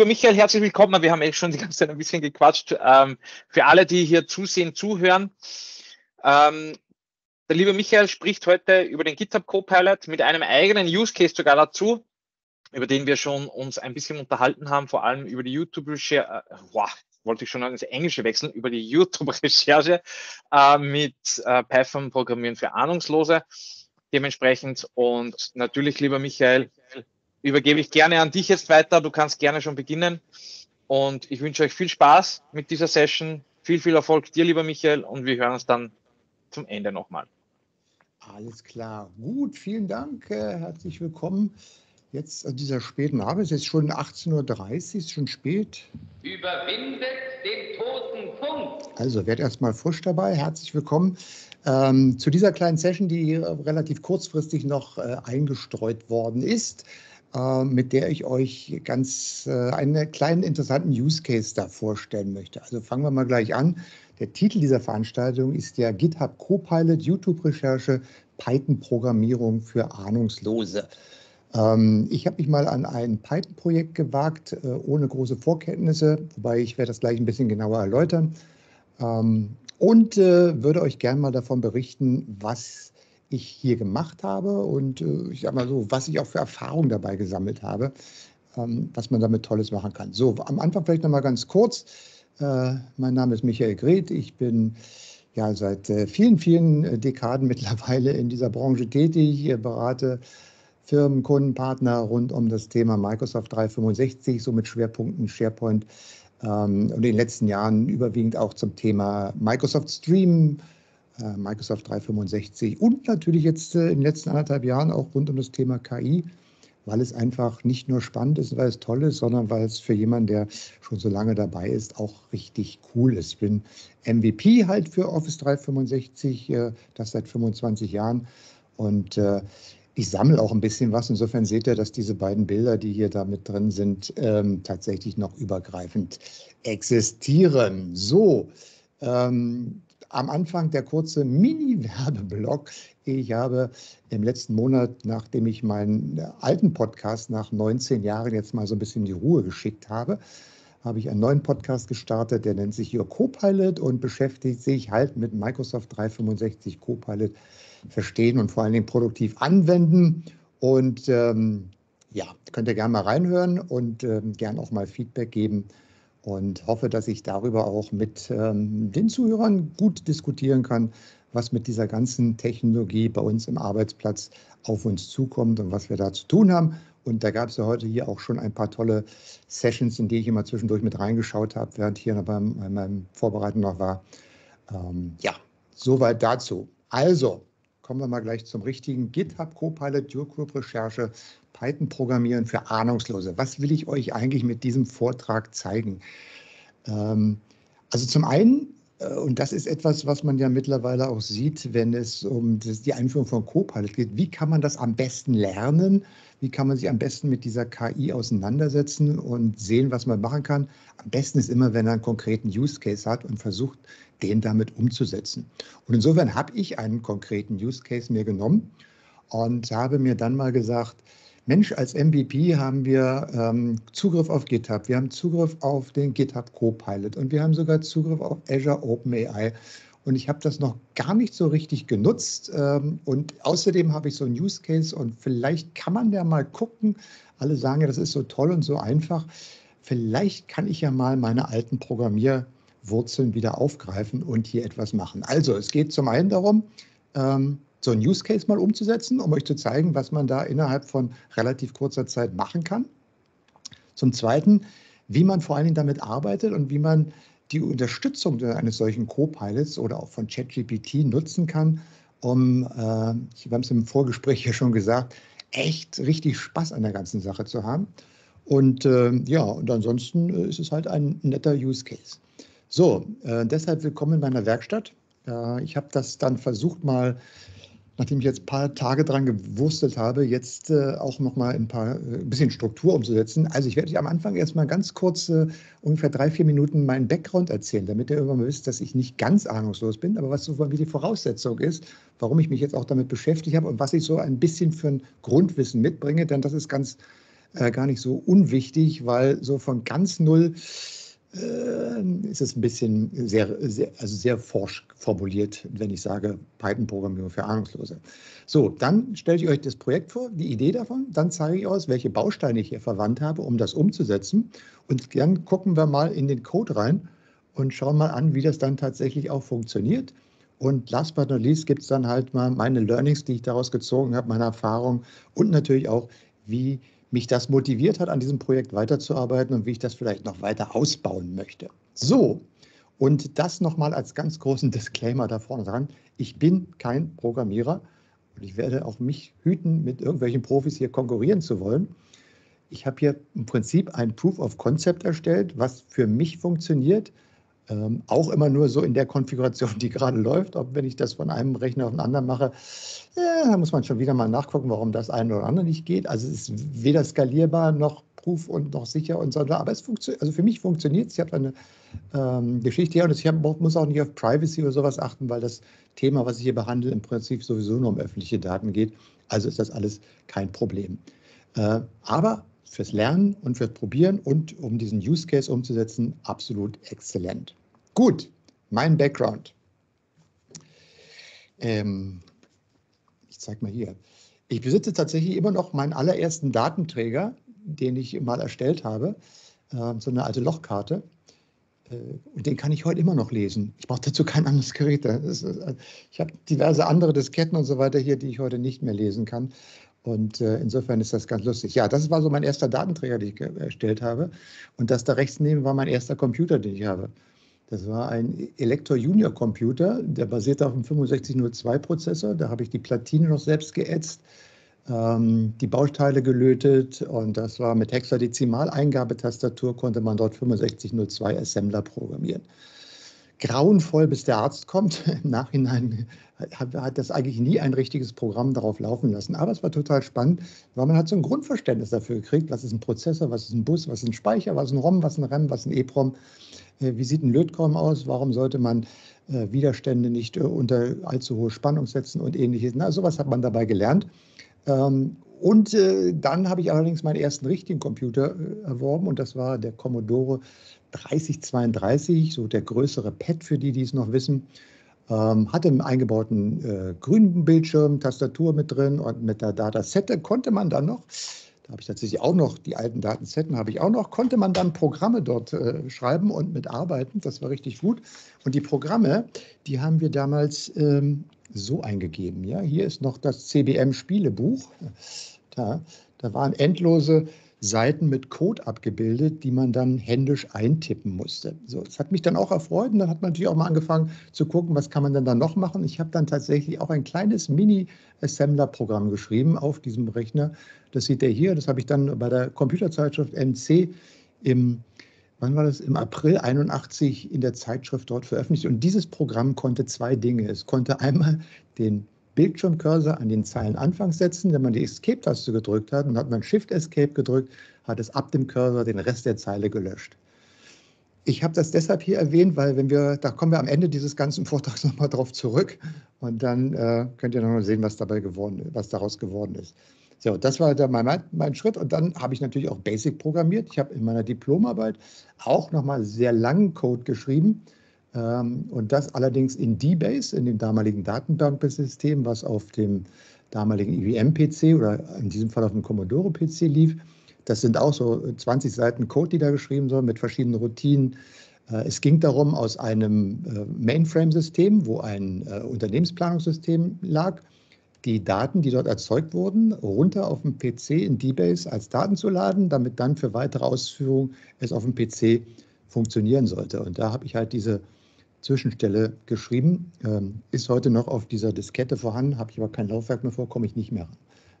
Lieber Michael, herzlich willkommen. Wir haben eh schon die ganze Zeit ein bisschen gequatscht. Ähm, für alle, die hier zusehen, zuhören. Ähm, der liebe Michael spricht heute über den GitHub Copilot mit einem eigenen Use Case sogar dazu, über den wir schon uns ein bisschen unterhalten haben, vor allem über die YouTube-Recherche, äh, wollte ich schon ins Englische wechseln, über die YouTube-Recherche äh, mit äh, Python Programmieren für Ahnungslose. Dementsprechend und natürlich, lieber Michael, übergebe ich gerne an dich jetzt weiter. Du kannst gerne schon beginnen. Und ich wünsche euch viel Spaß mit dieser Session. Viel, viel Erfolg dir, lieber Michael. Und wir hören uns dann zum Ende nochmal. Alles klar. Gut, vielen Dank. Äh, herzlich willkommen. Jetzt an dieser späten Abend. Es ist schon 18.30 Uhr, ist schon spät. Überwindet den toten Punkt. Also, werdet erstmal frisch dabei. Herzlich willkommen ähm, zu dieser kleinen Session, die relativ kurzfristig noch äh, eingestreut worden ist. Äh, mit der ich euch ganz äh, einen kleinen interessanten Use Case da vorstellen möchte. Also fangen wir mal gleich an. Der Titel dieser Veranstaltung ist ja GitHub Copilot, YouTube-Recherche, Python-Programmierung für Ahnungslose. Ähm, ich habe mich mal an ein Python-Projekt gewagt, äh, ohne große Vorkenntnisse, wobei ich werde das gleich ein bisschen genauer erläutern. Ähm, und würde euch gerne mal davon berichten, was ich hier gemacht habe und äh, ich sage mal so, was ich auch für Erfahrungen dabei gesammelt habe, ähm, was man damit Tolles machen kann. So, am Anfang vielleicht nochmal ganz kurz. Äh, mein Name ist Michael Greth. Ich bin ja seit äh, vielen, vielen Dekaden mittlerweile in dieser Branche tätig. Ich berate Firmen, Kunden, Partner rund um das Thema Microsoft 365, so mit Schwerpunkten SharePoint ähm, und in den letzten Jahren überwiegend auch zum Thema Microsoft Stream, Microsoft 365 und natürlich jetzt äh, in den letzten anderthalb Jahren auch rund um das Thema KI, weil es einfach nicht nur spannend ist, weil es toll ist, sondern weil es für jemanden, der schon so lange dabei ist, auch richtig cool ist. Ich bin MVP halt für Office 365, äh, das seit 25 Jahren und ich sammle auch ein bisschen was. Insofern seht ihr, dass diese beiden Bilder, die hier da mit drin sind, ähm, tatsächlich noch übergreifend existieren. So, ähm, am Anfang der kurze Mini-Werbeblock. Ich habe im letzten Monat, nachdem ich meinen alten Podcast nach 19 Jahren jetzt mal so ein bisschen in die Ruhe geschickt habe, habe ich einen neuen Podcast gestartet, der nennt sich Your Copilot und beschäftigt sich halt mit Microsoft 365 Copilot verstehen und vor allen Dingen produktiv anwenden. Und ähm, ja, könnt ihr gerne mal reinhören und ähm, gerne auch mal Feedback geben und hoffe, dass ich darüber auch mit ähm, den Zuhörern gut diskutieren kann, was mit dieser ganzen Technologie bei uns im Arbeitsplatz auf uns zukommt und was wir da zu tun haben. Und da gab es ja heute hier auch schon ein paar tolle Sessions, in die ich immer zwischendurch mit reingeschaut habe, während hier noch beim, bei meinem Vorbereiten noch war. Ähm, ja, soweit dazu. Also, kommen wir mal gleich zum richtigen GitHub Copilot Dual Group Recherche Python programmieren für Ahnungslose. Was will ich euch eigentlich mit diesem Vortrag zeigen? Ähm, also zum einen, äh, und das ist etwas, was man ja mittlerweile auch sieht, wenn es um das, die Einführung von Copilot geht, wie kann man das am besten lernen? Wie kann man sich am besten mit dieser KI auseinandersetzen und sehen, was man machen kann? Am besten ist immer, wenn er einen konkreten Use Case hat und versucht, den damit umzusetzen. Und insofern habe ich einen konkreten Use Case mir genommen und habe mir dann mal gesagt, Mensch, als MVP haben wir ähm, Zugriff auf GitHub, wir haben Zugriff auf den GitHub Copilot und wir haben sogar Zugriff auf Azure OpenAI. Und ich habe das noch gar nicht so richtig genutzt. Ähm, und außerdem habe ich so einen Use Case und vielleicht kann man ja mal gucken. Alle sagen ja, das ist so toll und so einfach. Vielleicht kann ich ja mal meine alten Programmierwurzeln wieder aufgreifen und hier etwas machen. Also es geht zum einen darum, ähm, so einen Use Case mal umzusetzen, um euch zu zeigen, was man da innerhalb von relativ kurzer Zeit machen kann. Zum Zweiten, wie man vor allen Dingen damit arbeitet und wie man die Unterstützung eines solchen Co-Pilots oder auch von ChatGPT nutzen kann, um, äh, wir haben es im Vorgespräch ja schon gesagt, echt richtig Spaß an der ganzen Sache zu haben. Und äh, ja, und ansonsten ist es halt ein netter Use Case. So, äh, deshalb willkommen in meiner Werkstatt. Äh, ich habe das dann versucht mal nachdem ich jetzt ein paar Tage dran gewurstelt habe, jetzt äh, auch nochmal ein paar äh, ein bisschen Struktur umzusetzen. Also ich werde euch am Anfang erstmal ganz kurz, äh, ungefähr drei, vier Minuten meinen Background erzählen, damit ihr irgendwann mal wisst, dass ich nicht ganz ahnungslos bin, aber was so wie die Voraussetzung ist, warum ich mich jetzt auch damit beschäftigt habe und was ich so ein bisschen für ein Grundwissen mitbringe, denn das ist ganz äh, gar nicht so unwichtig, weil so von ganz null ist es ein bisschen sehr, sehr, also sehr forsch formuliert, wenn ich sage Python-Programmierung für Ahnungslose. So, dann stelle ich euch das Projekt vor, die Idee davon, dann zeige ich aus, welche Bausteine ich hier verwandt habe, um das umzusetzen. Und dann gucken wir mal in den Code rein und schauen mal an, wie das dann tatsächlich auch funktioniert. Und last but not least gibt es dann halt mal meine Learnings, die ich daraus gezogen habe, meine Erfahrung und natürlich auch, wie mich das motiviert hat, an diesem Projekt weiterzuarbeiten und wie ich das vielleicht noch weiter ausbauen möchte. So, und das nochmal als ganz großen Disclaimer da vorne dran. Ich bin kein Programmierer und ich werde auch mich hüten, mit irgendwelchen Profis hier konkurrieren zu wollen. Ich habe hier im Prinzip ein Proof of Concept erstellt, was für mich funktioniert, ähm, auch immer nur so in der Konfiguration, die gerade läuft. Ob wenn ich das von einem Rechner auf den anderen mache, ja, da muss man schon wieder mal nachgucken, warum das eine oder andere nicht geht. Also es ist weder skalierbar noch proof und noch sicher und so. Aber es funktioniert, also für mich funktioniert es. Ich habe eine ähm, Geschichte hier und ich hab, muss auch nicht auf Privacy oder sowas achten, weil das Thema, was ich hier behandle, im Prinzip sowieso nur um öffentliche Daten geht. Also ist das alles kein Problem. Äh, aber fürs Lernen und fürs Probieren und um diesen Use Case umzusetzen, absolut exzellent. Gut, mein Background. Ähm, ich zeige mal hier. Ich besitze tatsächlich immer noch meinen allerersten Datenträger, den ich mal erstellt habe, äh, so eine alte Lochkarte. Äh, und den kann ich heute immer noch lesen. Ich brauche dazu kein anderes Gerät. Ist, äh, ich habe diverse andere Disketten und so weiter hier, die ich heute nicht mehr lesen kann. Und äh, insofern ist das ganz lustig. Ja, das war so mein erster Datenträger, den ich erstellt habe. Und das da rechts neben war mein erster Computer, den ich habe. Das war ein Elector Junior Computer, der basierte auf einem 6502-Prozessor. Da habe ich die Platine noch selbst geätzt, ähm, die Bauteile gelötet und das war mit Hexadezimal-Eingabetastatur, konnte man dort 6502 Assembler programmieren grauenvoll, bis der Arzt kommt. Im Nachhinein hat, das eigentlich nie ein richtiges Programm darauf laufen lassen. Aber es war total spannend, weil man hat so ein Grundverständnis dafür gekriegt, was ist ein Prozessor, was ist ein Bus, was ist ein Speicher, was ist ein ROM, was ist ein RAM, was ist ein EEPROM, äh, wie sieht ein Lötkolben aus, warum sollte man äh, Widerstände nicht äh, unter allzu hohe Spannung setzen und ähnliches. Na, sowas hat man dabei gelernt. Ähm, und dann habe ich allerdings meinen ersten richtigen Computer erworben und das war der Commodore 3032, so der größere Pad für die, die es noch wissen. Ähm, hatte einen eingebauten äh, grünen Bildschirm, Tastatur mit drin und mit der Datasette konnte man dann noch, da habe ich tatsächlich auch noch, die alten Datensetten habe ich auch noch, konnte man dann Programme dort äh, schreiben und mitarbeiten. Das war richtig gut. Und die Programme, die haben wir damals ähm, so eingegeben. Ja? Hier ist noch das CBM-Spielebuch. Da, da waren endlose Seiten mit Code abgebildet, die man dann händisch eintippen musste. So, das hat mich dann auch erfreut und dann hat man natürlich auch mal angefangen zu gucken, was kann man denn da noch machen. Ich habe dann tatsächlich auch ein kleines Mini-Assembler-Programm geschrieben auf diesem Rechner. Das sieht ihr hier, das habe ich dann bei der Computerzeitschrift NC im wann war das, im April 81 in der Zeitschrift dort veröffentlicht. Und dieses Programm konnte zwei Dinge. Es konnte einmal den Bildschirmcursor an den Zeilenanfang setzen. Wenn man die Escape-Taste gedrückt hat und hat man Shift-Escape gedrückt, hat es ab dem Cursor den Rest der Zeile gelöscht. Ich habe das deshalb hier erwähnt, weil wenn wir, da kommen wir am Ende dieses ganzen Vortrags nochmal drauf zurück und dann äh, könnt ihr nochmal sehen, was dabei geworden, was daraus geworden ist. So, das war dann mein, mein Schritt und dann habe ich natürlich auch Basic programmiert. Ich habe in meiner Diplomarbeit auch nochmal sehr langen Code geschrieben, ähm, und das allerdings in DBase, in dem damaligen Datenbanksystem, was auf dem damaligen IBM-PC oder in diesem Fall auf dem Commodore-PC lief. Das sind auch so 20 Seiten Code, die da geschrieben sind mit verschiedenen Routinen. Äh, es ging darum, aus einem äh, Mainframe-System, wo ein äh, Unternehmensplanungssystem lag, die Daten, die dort erzeugt wurden, runter auf dem PC in DBase als Daten zu laden, damit dann für weitere Ausführungen es auf dem PC funktionieren sollte. Und da habe ich halt diese Zwischenstelle geschrieben, ähm, ist heute noch auf dieser Diskette vorhanden, habe ich aber kein Laufwerk mehr vor, komme ich nicht mehr ran.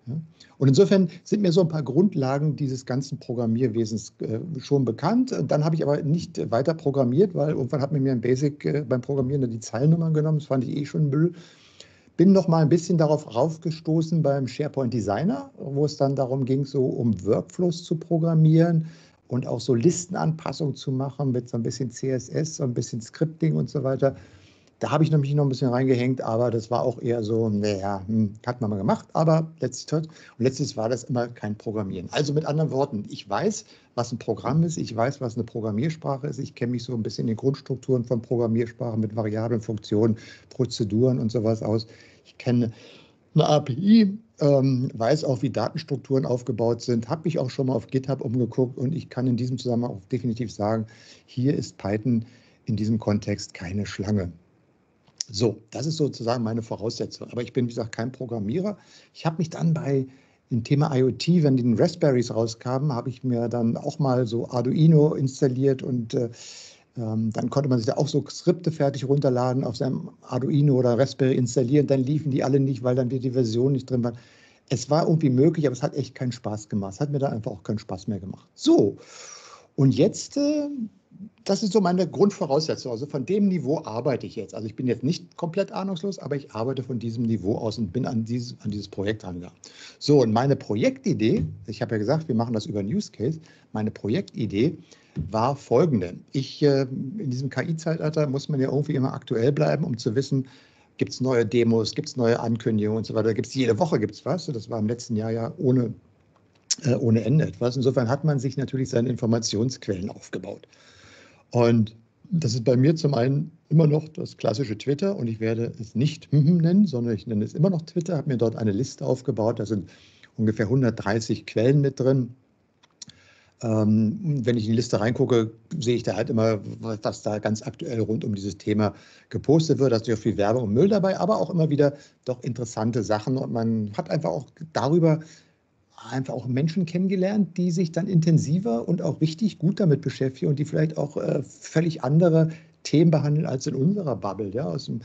Ja? Und insofern sind mir so ein paar Grundlagen dieses ganzen Programmierwesens äh, schon bekannt. Dann habe ich aber nicht weiter programmiert, weil irgendwann hat mir mir ein Basic äh, beim Programmieren die Zeilennummern genommen, das fand ich eh schon Müll. Bin noch mal ein bisschen darauf raufgestoßen beim SharePoint Designer, wo es dann darum ging, so um Workflows zu programmieren und auch so Listenanpassungen zu machen mit so ein bisschen CSS, so ein bisschen Scripting und so weiter. Da habe ich nämlich noch ein bisschen reingehängt, aber das war auch eher so, naja, hm, hat man mal gemacht, aber letztlich, letztlich war das immer kein Programmieren. Also mit anderen Worten, ich weiß, was ein Programm ist, ich weiß, was eine Programmiersprache ist, ich kenne mich so ein bisschen in den Grundstrukturen von Programmiersprachen mit Variablen, Funktionen, Prozeduren und sowas aus. Ich kenne eine API, ähm, weiß auch, wie Datenstrukturen aufgebaut sind, habe mich auch schon mal auf GitHub umgeguckt und ich kann in diesem Zusammenhang auch definitiv sagen, hier ist Python in diesem Kontext keine Schlange. So, das ist sozusagen meine Voraussetzung. Aber ich bin, wie gesagt, kein Programmierer. Ich habe mich dann bei dem Thema IoT, wenn die Raspberries rauskamen, habe ich mir dann auch mal so Arduino installiert und äh, dann konnte man sich da auch so Skripte fertig runterladen, auf seinem Arduino oder Raspberry installieren. Dann liefen die alle nicht, weil dann die Version nicht drin war. Es war irgendwie möglich, aber es hat echt keinen Spaß gemacht. Es hat mir da einfach auch keinen Spaß mehr gemacht. So, und jetzt äh, das ist so meine Grundvoraussetzung. Also von dem Niveau arbeite ich jetzt. Also ich bin jetzt nicht komplett ahnungslos, aber ich arbeite von diesem Niveau aus und bin an dieses, an dieses Projekt rangegangen. So, und meine Projektidee, ich habe ja gesagt, wir machen das über Use Case. Meine Projektidee war folgende. Ich, äh, in diesem KI-Zeitalter muss man ja irgendwie immer aktuell bleiben, um zu wissen, gibt es neue Demos, gibt es neue Ankündigungen und so weiter. Gibt es jede Woche gibt's was. Das war im letzten Jahr ja ohne, äh, ohne Ende etwas. Insofern hat man sich natürlich seine Informationsquellen aufgebaut. Und das ist bei mir zum einen immer noch das klassische Twitter und ich werde es nicht nennen, sondern ich nenne es immer noch Twitter, habe mir dort eine Liste aufgebaut, da sind ungefähr 130 Quellen mit drin. Ähm, wenn ich in die Liste reingucke, sehe ich da halt immer, was da ganz aktuell rund um dieses Thema gepostet wird. Da ist ja viel Werbung und Müll dabei, aber auch immer wieder doch interessante Sachen und man hat einfach auch darüber einfach auch Menschen kennengelernt, die sich dann intensiver und auch richtig gut damit beschäftigen und die vielleicht auch äh, völlig andere Themen behandeln als in unserer Bubble, ja, aus dem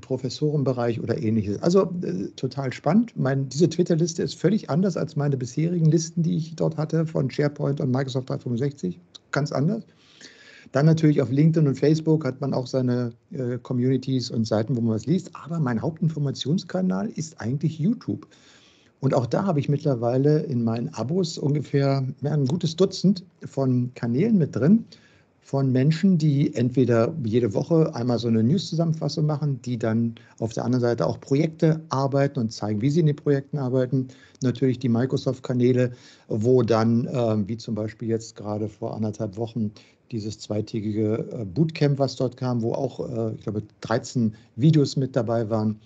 Professorenbereich oder ähnliches. Also äh, total spannend. Mein, diese Twitter-Liste ist völlig anders als meine bisherigen Listen, die ich dort hatte von SharePoint und Microsoft 365. Ganz anders. Dann natürlich auf LinkedIn und Facebook hat man auch seine äh, Communities und Seiten, wo man was liest. Aber mein Hauptinformationskanal ist eigentlich YouTube. Und auch da habe ich mittlerweile in meinen Abos ungefähr ein gutes Dutzend von Kanälen mit drin, von Menschen, die entweder jede Woche einmal so eine News-Zusammenfassung machen, die dann auf der anderen Seite auch Projekte arbeiten und zeigen, wie sie in den Projekten arbeiten. Natürlich die Microsoft-Kanäle, wo dann, äh, wie zum Beispiel jetzt gerade vor anderthalb Wochen, dieses zweitägige äh, Bootcamp, was dort kam, wo auch, äh, ich glaube, 13 Videos mit dabei waren,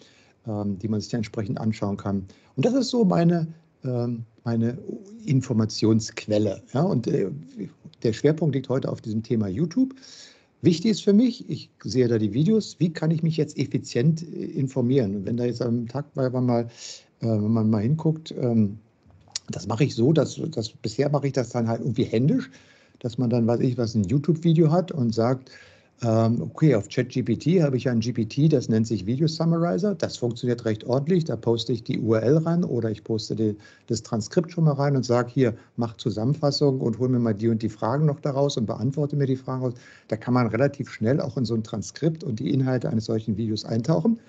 ähm, die man sich dann entsprechend anschauen kann. Und das ist so meine, ähm, meine Informationsquelle. Ja? Und äh, der Schwerpunkt liegt heute auf diesem Thema YouTube. Wichtig ist für mich, ich sehe da die Videos, wie kann ich mich jetzt effizient äh, informieren? Und wenn da jetzt am Tag mal, äh, wenn man mal hinguckt, ähm, das mache ich so, dass, dass bisher mache ich das dann halt irgendwie händisch, dass man dann, weiß ich was, ein YouTube-Video hat und sagt, okay, auf ChatGPT habe ich ein GPT, das nennt sich Video Summarizer. Das funktioniert recht ordentlich. Da poste ich die URL rein oder ich poste die, das Transkript schon mal rein und sage hier, mach Zusammenfassung und hol mir mal die und die Fragen noch daraus und beantworte mir die Fragen aus. Da kann man relativ schnell auch in so ein Transkript und die Inhalte eines solchen Videos eintauchen.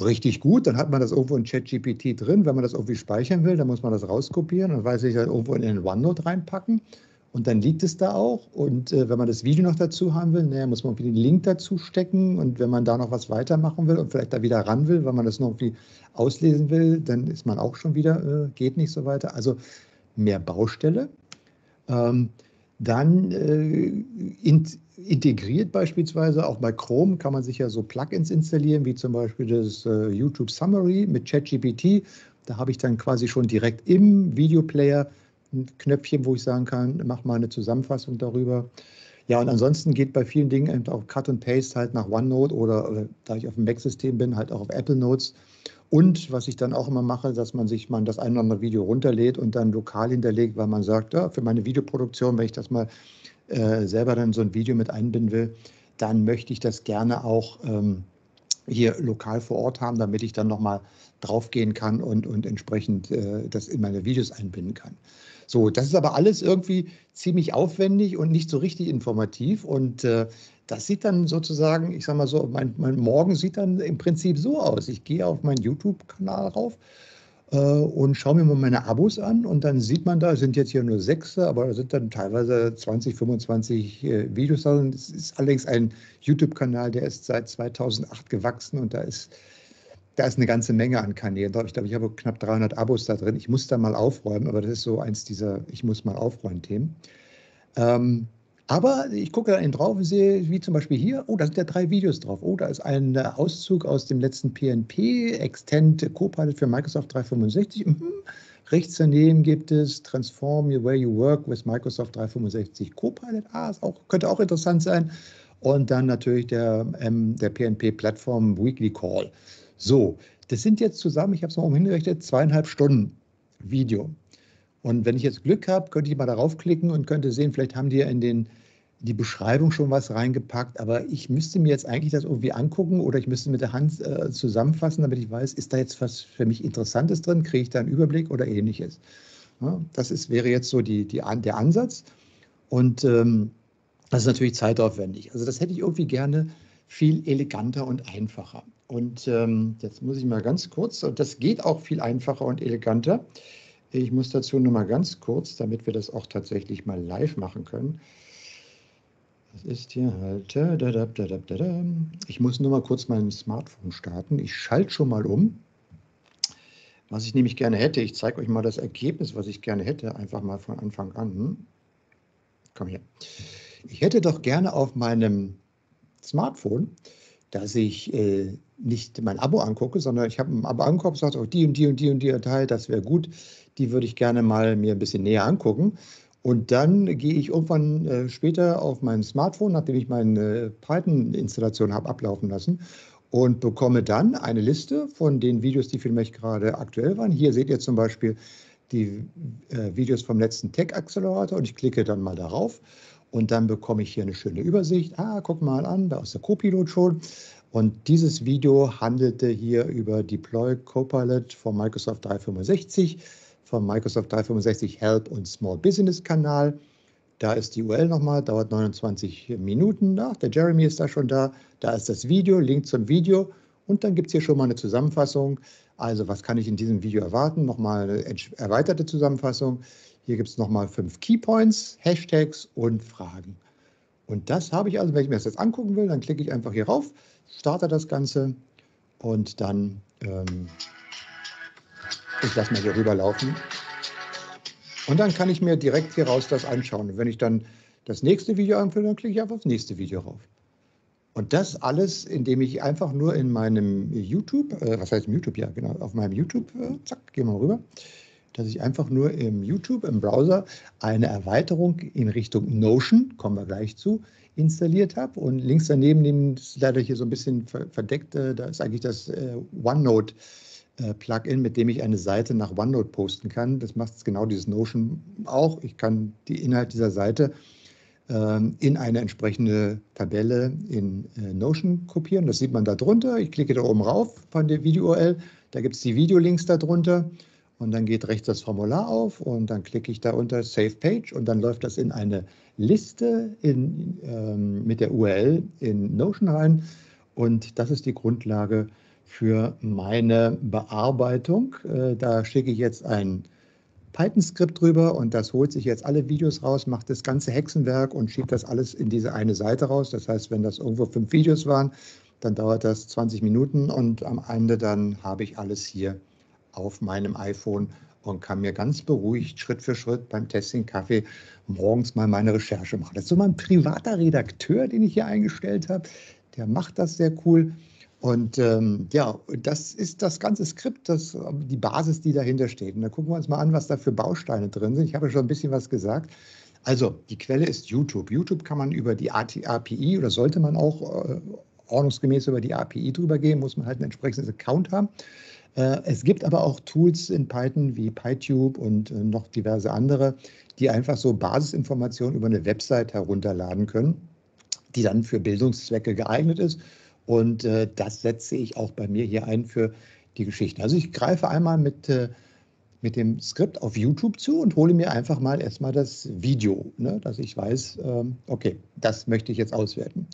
Richtig gut, dann hat man das irgendwo in ChatGPT drin. Wenn man das irgendwie speichern will, dann muss man das rauskopieren und weiß ich dann irgendwo in den OneNote reinpacken. Und dann liegt es da auch. Und äh, wenn man das Video noch dazu haben will, naja, muss man irgendwie den Link dazu stecken. Und wenn man da noch was weitermachen will und vielleicht da wieder ran will, weil man das noch irgendwie auslesen will, dann ist man auch schon wieder, äh, geht nicht so weiter. Also mehr Baustelle. Ähm, dann äh, in, integriert beispielsweise auch bei Chrome kann man sich ja so Plugins installieren, wie zum Beispiel das äh, YouTube Summary mit ChatGPT. Da habe ich dann quasi schon direkt im Videoplayer ein Knöpfchen, wo ich sagen kann, mach mal eine Zusammenfassung darüber. Ja, und ansonsten geht bei vielen Dingen eben auch Cut und Paste halt nach OneNote oder, oder da ich auf dem Mac-System bin, halt auch auf Apple Notes. Und was ich dann auch immer mache, dass man sich mal das ein oder andere Video runterlädt und dann lokal hinterlegt, weil man sagt, ja, für meine Videoproduktion, wenn ich das mal äh, selber dann so ein Video mit einbinden will, dann möchte ich das gerne auch ähm, hier lokal vor Ort haben, damit ich dann nochmal draufgehen kann und, und entsprechend äh, das in meine Videos einbinden kann. So, das ist aber alles irgendwie ziemlich aufwendig und nicht so richtig informativ. Und äh, das sieht dann sozusagen, ich sage mal so, mein, mein Morgen sieht dann im Prinzip so aus. Ich gehe auf meinen YouTube-Kanal rauf äh, und schaue mir mal meine Abos an und dann sieht man da, sind jetzt hier nur sechs, aber da sind dann teilweise 20, 25 äh, Videos drin. Es ist allerdings ein YouTube-Kanal, der ist seit 2008 gewachsen und da ist, da ist eine ganze Menge an Kanälen. Ich glaube, ich habe knapp 300 Abos da drin. Ich muss da mal aufräumen, aber das ist so eins dieser Ich muss mal aufräumen Themen. Ähm, aber ich gucke da drauf und sehe, wie zum Beispiel hier, oh, da sind ja drei Videos drauf. Oh, da ist ein äh, Auszug aus dem letzten PNP, Extend Copilot für Microsoft 365. Mhm. Rechts daneben gibt es Transform Your Way You Work with Microsoft 365 Copilot. Ah, ist auch, könnte auch interessant sein. Und dann natürlich der, ähm, der PNP-Plattform Weekly Call. So, das sind jetzt zusammen, ich habe es mal umhingerechnet, zweieinhalb Stunden Video. Und wenn ich jetzt Glück habe, könnte ich mal darauf klicken und könnte sehen, vielleicht haben die ja in den die Beschreibung schon was reingepackt, aber ich müsste mir jetzt eigentlich das irgendwie angucken oder ich müsste mit der Hand äh, zusammenfassen, damit ich weiß, ist da jetzt was für mich Interessantes drin, kriege ich da einen Überblick oder ähnliches. Ja, das ist, wäre jetzt so die, die, der Ansatz und ähm, das ist natürlich zeitaufwendig. Also das hätte ich irgendwie gerne viel eleganter und einfacher. Und ähm, jetzt muss ich mal ganz kurz, und das geht auch viel einfacher und eleganter. Ich muss dazu nur mal ganz kurz, damit wir das auch tatsächlich mal live machen können, das ist hier halt. Ich muss nur mal kurz mein Smartphone starten. Ich schalte schon mal um. Was ich nämlich gerne hätte, ich zeige euch mal das Ergebnis, was ich gerne hätte, einfach mal von Anfang an. Komm hier. Ich hätte doch gerne auf meinem Smartphone, dass ich äh, nicht mein Abo angucke, sondern ich habe ein Abo angeguckt, sage, oh, die und die und die und die Datei, das wäre gut. Die würde ich gerne mal mir ein bisschen näher angucken. Und dann gehe ich irgendwann äh, später auf mein Smartphone, nachdem ich meine Python-Installation habe ablaufen lassen und bekomme dann eine Liste von den Videos, die für mich gerade aktuell waren. Hier seht ihr zum Beispiel die äh, Videos vom letzten Tech-Accelerator und ich klicke dann mal darauf und dann bekomme ich hier eine schöne Übersicht. Ah, guck mal an, da ist der Copilot schon. Und dieses Video handelte hier über Deploy Copilot von Microsoft 365 vom Microsoft 365 Help und Small Business Kanal. Da ist die URL nochmal, dauert 29 Minuten. Ach, der Jeremy ist da schon da. Da ist das Video, Link zum Video. Und dann gibt es hier schon mal eine Zusammenfassung. Also, was kann ich in diesem Video erwarten? Nochmal eine erweiterte Zusammenfassung. Hier gibt es nochmal fünf Keypoints, Hashtags und Fragen. Und das habe ich also, wenn ich mir das jetzt angucken will, dann klicke ich einfach hier rauf, starte das Ganze und dann ähm, ich lasse mal hier rüberlaufen. Und dann kann ich mir direkt hier raus das anschauen. Und wenn ich dann das nächste Video anfülle, dann klicke ich einfach aufs nächste Video rauf. Und das alles, indem ich einfach nur in meinem YouTube, äh, was heißt YouTube, ja genau, auf meinem YouTube, äh, zack, gehen wir rüber, dass ich einfach nur im YouTube, im Browser, eine Erweiterung in Richtung Notion, kommen wir gleich zu, installiert habe. Und links daneben, das ist leider hier so ein bisschen verdeckt, äh, da ist eigentlich das äh, OneNote äh, Plugin, mit dem ich eine Seite nach OneNote posten kann. Das macht genau dieses Notion auch. Ich kann die Inhalt dieser Seite ähm, in eine entsprechende Tabelle in Notion kopieren. Das sieht man da drunter. Ich klicke da oben rauf von der Video-URL. Da gibt es die Videolinks darunter. Und dann geht rechts das Formular auf und dann klicke ich da unter Save Page und dann läuft das in eine Liste in, ähm, mit der URL in Notion rein. Und das ist die Grundlage für meine Bearbeitung. Äh, da schicke ich jetzt ein Python-Skript drüber und das holt sich jetzt alle Videos raus, macht das ganze Hexenwerk und schiebt das alles in diese eine Seite raus. Das heißt, wenn das irgendwo fünf Videos waren, dann dauert das 20 Minuten und am Ende dann habe ich alles hier auf meinem iPhone und kann mir ganz beruhigt Schritt für Schritt beim Testing Kaffee morgens mal meine Recherche machen. Das ist so mein privater Redakteur, den ich hier eingestellt habe. Der macht das sehr cool. Und ähm, ja, das ist das ganze Skript, das, die Basis, die dahinter steht. Und da gucken wir uns mal an, was da für Bausteine drin sind. Ich habe schon ein bisschen was gesagt. Also, die Quelle ist YouTube. YouTube kann man über die API oder sollte man auch äh, ordnungsgemäß über die API drüber gehen, muss man halt ein entsprechendes Account haben. Äh, es gibt aber auch Tools in Python wie PyTube und äh, noch diverse andere, die einfach so Basisinformationen über eine Website herunterladen können, die dann für Bildungszwecke geeignet ist und äh, das setze ich auch bei mir hier ein für die Geschichten. Also ich greife einmal mit, mit dem Skript auf YouTube zu und hole mir einfach mal erstmal das Video, ne, dass ich weiß, ähm, okay, das möchte ich jetzt auswerten.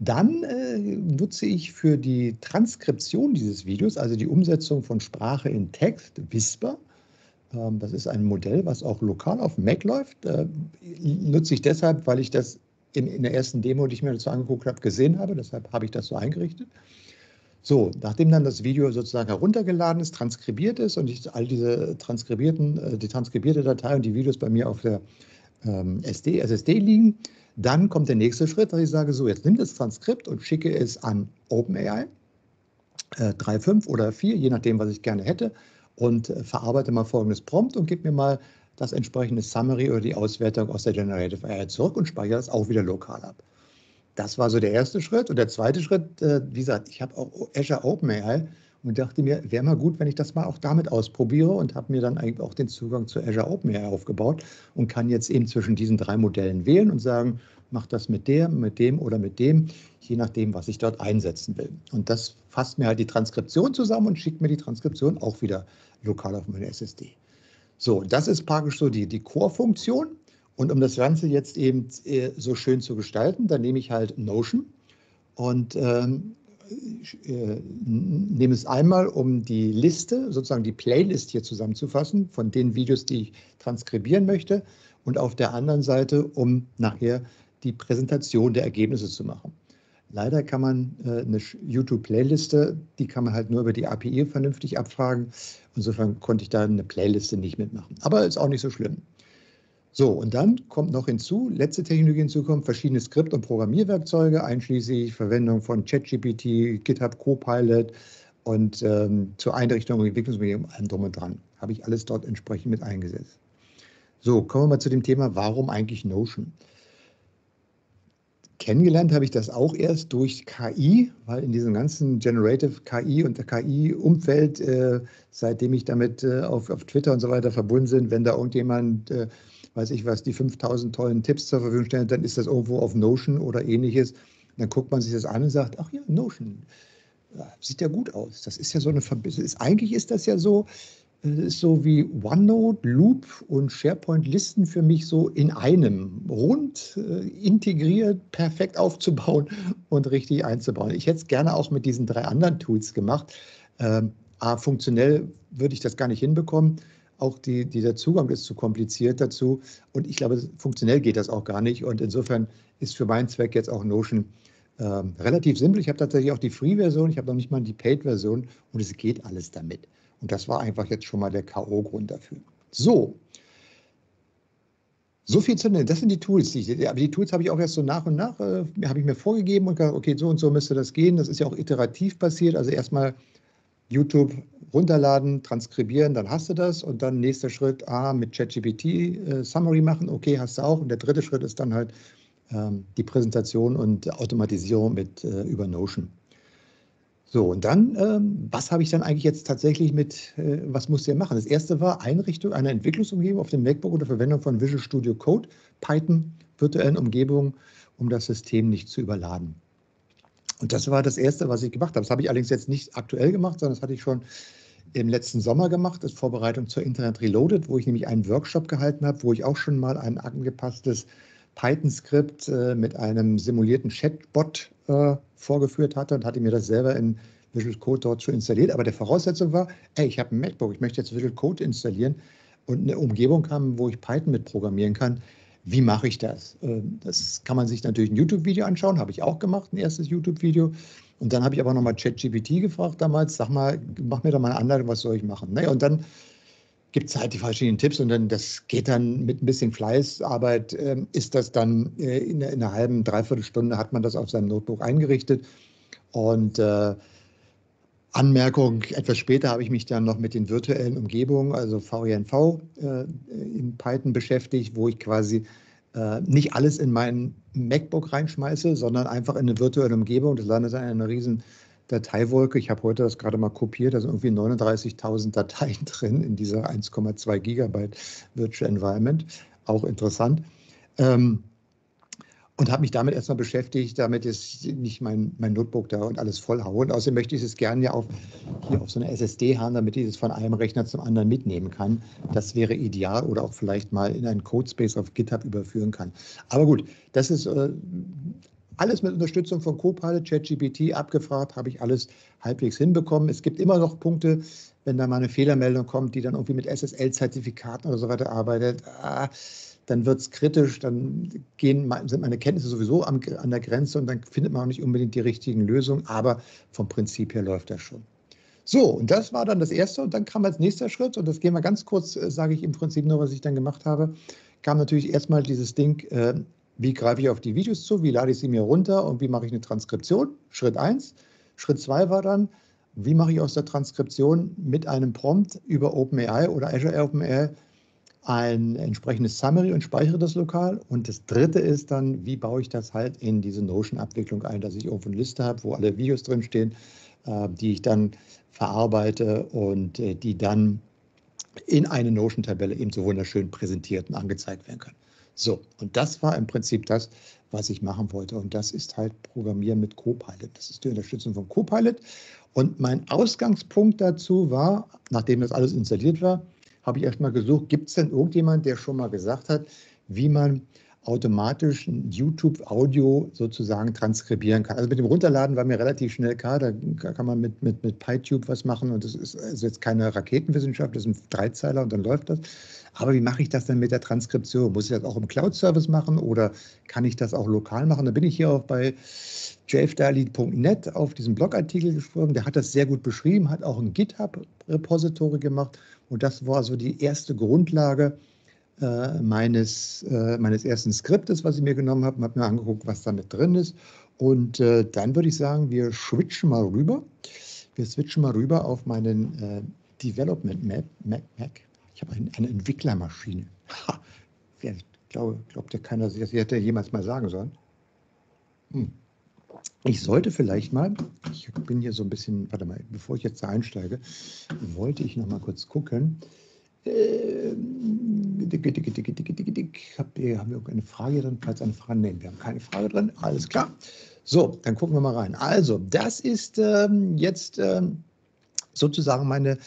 Dann äh, nutze ich für die Transkription dieses Videos, also die Umsetzung von Sprache in Text, Whisper. Ähm, das ist ein Modell, was auch lokal auf Mac läuft. Äh, nutze ich deshalb, weil ich das in, in, der ersten Demo, die ich mir dazu angeguckt habe, gesehen habe. Deshalb habe ich das so eingerichtet. So, nachdem dann das Video sozusagen heruntergeladen ist, transkribiert ist und ich all diese transkribierten, äh, die transkribierte Datei und die Videos bei mir auf der ähm, SD, SSD liegen, dann kommt der nächste Schritt, dass ich sage, so, jetzt nimm das Transkript und schicke es an OpenAI, äh, 3.5 oder 4, je nachdem, was ich gerne hätte, und äh, verarbeite mal folgendes Prompt und gib mir mal das entsprechende Summary oder die Auswertung aus der Generative AI zurück und speichere das auch wieder lokal ab. Das war so der erste Schritt. Und der zweite Schritt, äh, wie gesagt, ich habe auch Azure OpenAI und dachte mir, wäre mal gut, wenn ich das mal auch damit ausprobiere und habe mir dann eigentlich auch den Zugang zu Azure OpenAI aufgebaut und kann jetzt eben zwischen diesen drei Modellen wählen und sagen, mach das mit der, mit dem oder mit dem, je nachdem, was ich dort einsetzen will. Und das fasst mir halt die Transkription zusammen und schickt mir die Transkription auch wieder lokal auf meine SSD. So, das ist praktisch so die, die Core-Funktion. Und um das Ganze jetzt eben äh, so schön zu gestalten, dann nehme ich halt Notion und ähm, äh, nehme es einmal, um die Liste, sozusagen die Playlist hier zusammenzufassen von den Videos, die ich transkribieren möchte und auf der anderen Seite, um nachher die Präsentation der Ergebnisse zu machen. Leider kann man äh, eine YouTube-Playliste, die kann man halt nur über die API vernünftig abfragen. Insofern konnte ich da eine Playliste nicht mitmachen. Aber ist auch nicht so schlimm. So, und dann kommt noch hinzu, letzte Technologie hinzukommt, verschiedene Skript- und Programmierwerkzeuge, einschließlich Verwendung von ChatGPT, GitHub Copilot und ähm, zur Einrichtung und Entwicklungsmedium, allem drum und dran. Habe ich alles dort entsprechend mit eingesetzt. So, kommen wir mal zu dem Thema, warum eigentlich Notion? Kennengelernt habe ich das auch erst durch KI, weil in diesem ganzen Generative KI und der KI-Umfeld, äh, seitdem ich damit äh, auf, auf Twitter und so weiter verbunden bin, wenn da irgendjemand äh, weiß ich was, die 5000 tollen Tipps zur Verfügung stellen, dann ist das irgendwo auf Notion oder ähnliches. Dann guckt man sich das an und sagt, ach ja, Notion, sieht ja gut aus. Das ist ja so eine Verbindung. Eigentlich ist das ja so, äh, ist so wie OneNote, Loop und SharePoint-Listen für mich so in einem rund äh, integriert, perfekt aufzubauen und richtig einzubauen. Ich hätte es gerne auch mit diesen drei anderen Tools gemacht. Ähm, aber funktionell würde ich das gar nicht hinbekommen auch die, dieser Zugang ist zu kompliziert dazu. Und ich glaube, funktionell geht das auch gar nicht. Und insofern ist für meinen Zweck jetzt auch Notion ähm, relativ simpel. Ich habe tatsächlich auch die Free-Version, ich habe noch nicht mal die Paid-Version und es geht alles damit. Und das war einfach jetzt schon mal der K.O.-Grund dafür. So. So viel zu nennen. Das sind die Tools. Aber die Tools habe ich auch erst so nach und nach, äh, habe ich mir vorgegeben und gesagt, okay, so und so müsste das gehen. Das ist ja auch iterativ passiert. Also erstmal YouTube runterladen, transkribieren, dann hast du das. Und dann nächster Schritt, ah, mit ChatGPT äh, Summary machen, okay, hast du auch. Und der dritte Schritt ist dann halt ähm, die Präsentation und Automatisierung mit äh, über Notion. So, und dann, ähm, was habe ich dann eigentlich jetzt tatsächlich mit, äh, was musste ihr machen? Das erste war Einrichtung einer Entwicklungsumgebung auf dem MacBook unter Verwendung von Visual Studio Code, Python, virtuellen Umgebungen, um das System nicht zu überladen. Und das war das Erste, was ich gemacht habe. Das habe ich allerdings jetzt nicht aktuell gemacht, sondern das hatte ich schon im letzten Sommer gemacht, als Vorbereitung zur Internet Reloaded, wo ich nämlich einen Workshop gehalten habe, wo ich auch schon mal ein angepasstes Python-Skript äh, mit einem simulierten Chatbot äh, vorgeführt hatte und hatte mir das selber in Visual Code dort schon installiert. Aber der Voraussetzung war, ey, ich habe ein MacBook, ich möchte jetzt Visual Code installieren und eine Umgebung haben, wo ich Python mit programmieren kann. Wie mache ich das? Ähm, das kann man sich natürlich ein YouTube-Video anschauen, habe ich auch gemacht, ein erstes YouTube-Video. Und dann habe ich aber nochmal ChatGPT gefragt damals, sag mal, mach mir doch mal eine Anleitung, was soll ich machen? Naja, und dann gibt es halt die verschiedenen Tipps und dann, das geht dann mit ein bisschen Fleißarbeit, äh, ist das dann äh, in, in, einer halben, dreiviertel Stunde hat man das auf seinem Notebook eingerichtet. Und äh, Anmerkung, etwas später habe ich mich dann noch mit den virtuellen Umgebungen, also VENV äh, in Python beschäftigt, wo ich quasi äh, nicht alles in mein MacBook reinschmeiße, sondern einfach in eine virtuelle Umgebung. Das landet dann in einer riesen Dateiwolke. Ich habe heute das gerade mal kopiert, da sind irgendwie 39.000 Dateien drin in dieser 1,2 Gigabyte Virtual Environment. Auch interessant. Ähm, und habe mich damit erstmal beschäftigt, damit ich nicht mein, mein Notebook da und alles voll haue. Und außerdem möchte ich es gerne ja auf, hier auf so eine SSD haben, damit ich es von einem Rechner zum anderen mitnehmen kann. Das wäre ideal oder auch vielleicht mal in einen Codespace auf GitHub überführen kann. Aber gut, das ist, äh, alles mit Unterstützung von Copilot, ChatGPT abgefragt, habe ich alles halbwegs hinbekommen. Es gibt immer noch Punkte, wenn da mal eine Fehlermeldung kommt, die dann irgendwie mit SSL-Zertifikaten oder so weiter arbeitet. Ah, dann wird es kritisch, dann gehen, sind meine Kenntnisse sowieso an, der Grenze und dann findet man auch nicht unbedingt die richtigen Lösungen, aber vom Prinzip her läuft das schon. So, und das war dann das Erste und dann kam als nächster Schritt, und das gehen wir ganz kurz, äh, sage ich im Prinzip nur, was ich dann gemacht habe, kam natürlich erstmal dieses Ding, äh, wie greife ich auf die Videos zu, wie lade ich sie mir runter und wie mache ich eine Transkription, Schritt 1. Schritt 2 war dann, wie mache ich aus der Transkription mit einem Prompt über OpenAI oder Azure OpenAI ein entsprechendes Summary und speichere das lokal. Und das dritte ist dann, wie baue ich das halt in diese Notion-Abwicklung ein, dass ich irgendwo eine Liste habe, wo alle Videos drinstehen, äh, die ich dann verarbeite und äh, die dann in eine Notion-Tabelle eben so wunderschön präsentiert und angezeigt werden können. So, und das war im Prinzip das, was ich machen wollte. Und das ist halt Programmieren mit Copilot. Das ist die Unterstützung von Copilot. Und mein Ausgangspunkt dazu war, nachdem das alles installiert war, habe ich erstmal gesucht, gibt es denn irgendjemand, der schon mal gesagt hat, wie man automatisch ein YouTube-Audio sozusagen transkribieren kann. Also mit dem Runterladen war mir relativ schnell klar, da kann man mit, mit, mit PyTube was machen und das ist, ist jetzt keine Raketenwissenschaft, das ist ein Dreizeiler und dann läuft das. Aber wie mache ich das denn mit der Transkription? Muss ich das auch im Cloud-Service machen oder kann ich das auch lokal machen? Da bin ich hier auch bei jfdaily.net auf diesen Blogartikel gesprochen. Der hat das sehr gut beschrieben, hat auch ein GitHub-Repository gemacht und das war so die erste Grundlage äh, meines, äh, meines ersten Skriptes, was ich mir genommen habe, habe mir angeguckt, was da mit drin ist. Und äh, dann würde ich sagen, wir switchen mal rüber. Wir switchen mal rüber auf meinen äh, Development Map, Mac. Mac. Ich habe eine, eine Entwicklermaschine. Ha, wer glaube, glaubt ja keiner, das hätte jemals mal sagen sollen. Hm. Ich sollte vielleicht mal, ich bin hier so ein bisschen, warte mal, bevor ich jetzt da einsteige, wollte ich noch mal kurz gucken. Äh, hab, haben wir irgendeine Frage drin? Falls eine Frage, nehmen wir haben keine Frage drin. Alles klar. So, dann gucken wir mal rein. Also, das ist ähm, jetzt ähm, sozusagen meine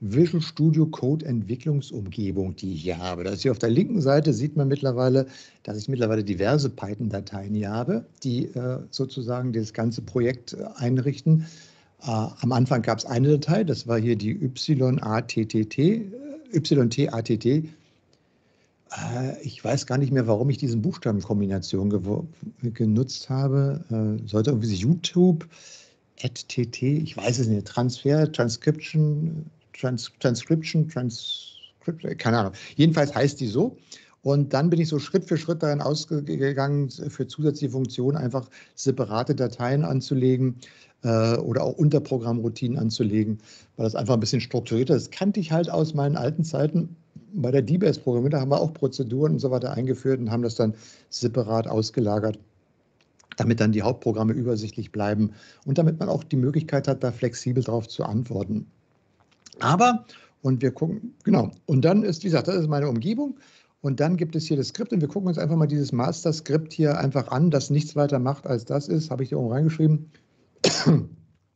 Visual Studio Code Entwicklungsumgebung, die ich hier habe. Das hier auf der linken Seite sieht man mittlerweile, dass ich mittlerweile diverse Python-Dateien hier habe, die äh, sozusagen das ganze Projekt äh, einrichten. Äh, am Anfang gab es eine Datei, das war hier die YATTT, äh, YTATT. Äh, ich weiß gar nicht mehr, warum ich diese Buchstabenkombination genutzt habe. Äh, sollte irgendwie YouTube, TT, ich weiß es nicht, Transfer, Transcription, Trans Transcription, Transcription, keine Ahnung. Jedenfalls heißt die so. Und dann bin ich so Schritt für Schritt darin ausgegangen, für zusätzliche Funktionen einfach separate Dateien anzulegen äh, oder auch Unterprogrammroutinen anzulegen, weil das einfach ein bisschen strukturierter ist. Das kannte ich halt aus meinen alten Zeiten. Bei der DBS-Programmierung, da haben wir auch Prozeduren und so weiter eingeführt und haben das dann separat ausgelagert damit dann die Hauptprogramme übersichtlich bleiben und damit man auch die Möglichkeit hat, da flexibel darauf zu antworten. Aber, und wir gucken, genau, und dann ist, wie gesagt, das ist meine Umgebung. Und dann gibt es hier das Skript und wir gucken uns einfach mal dieses Master-Skript hier einfach an, das nichts weiter macht als das ist, habe ich hier oben reingeschrieben.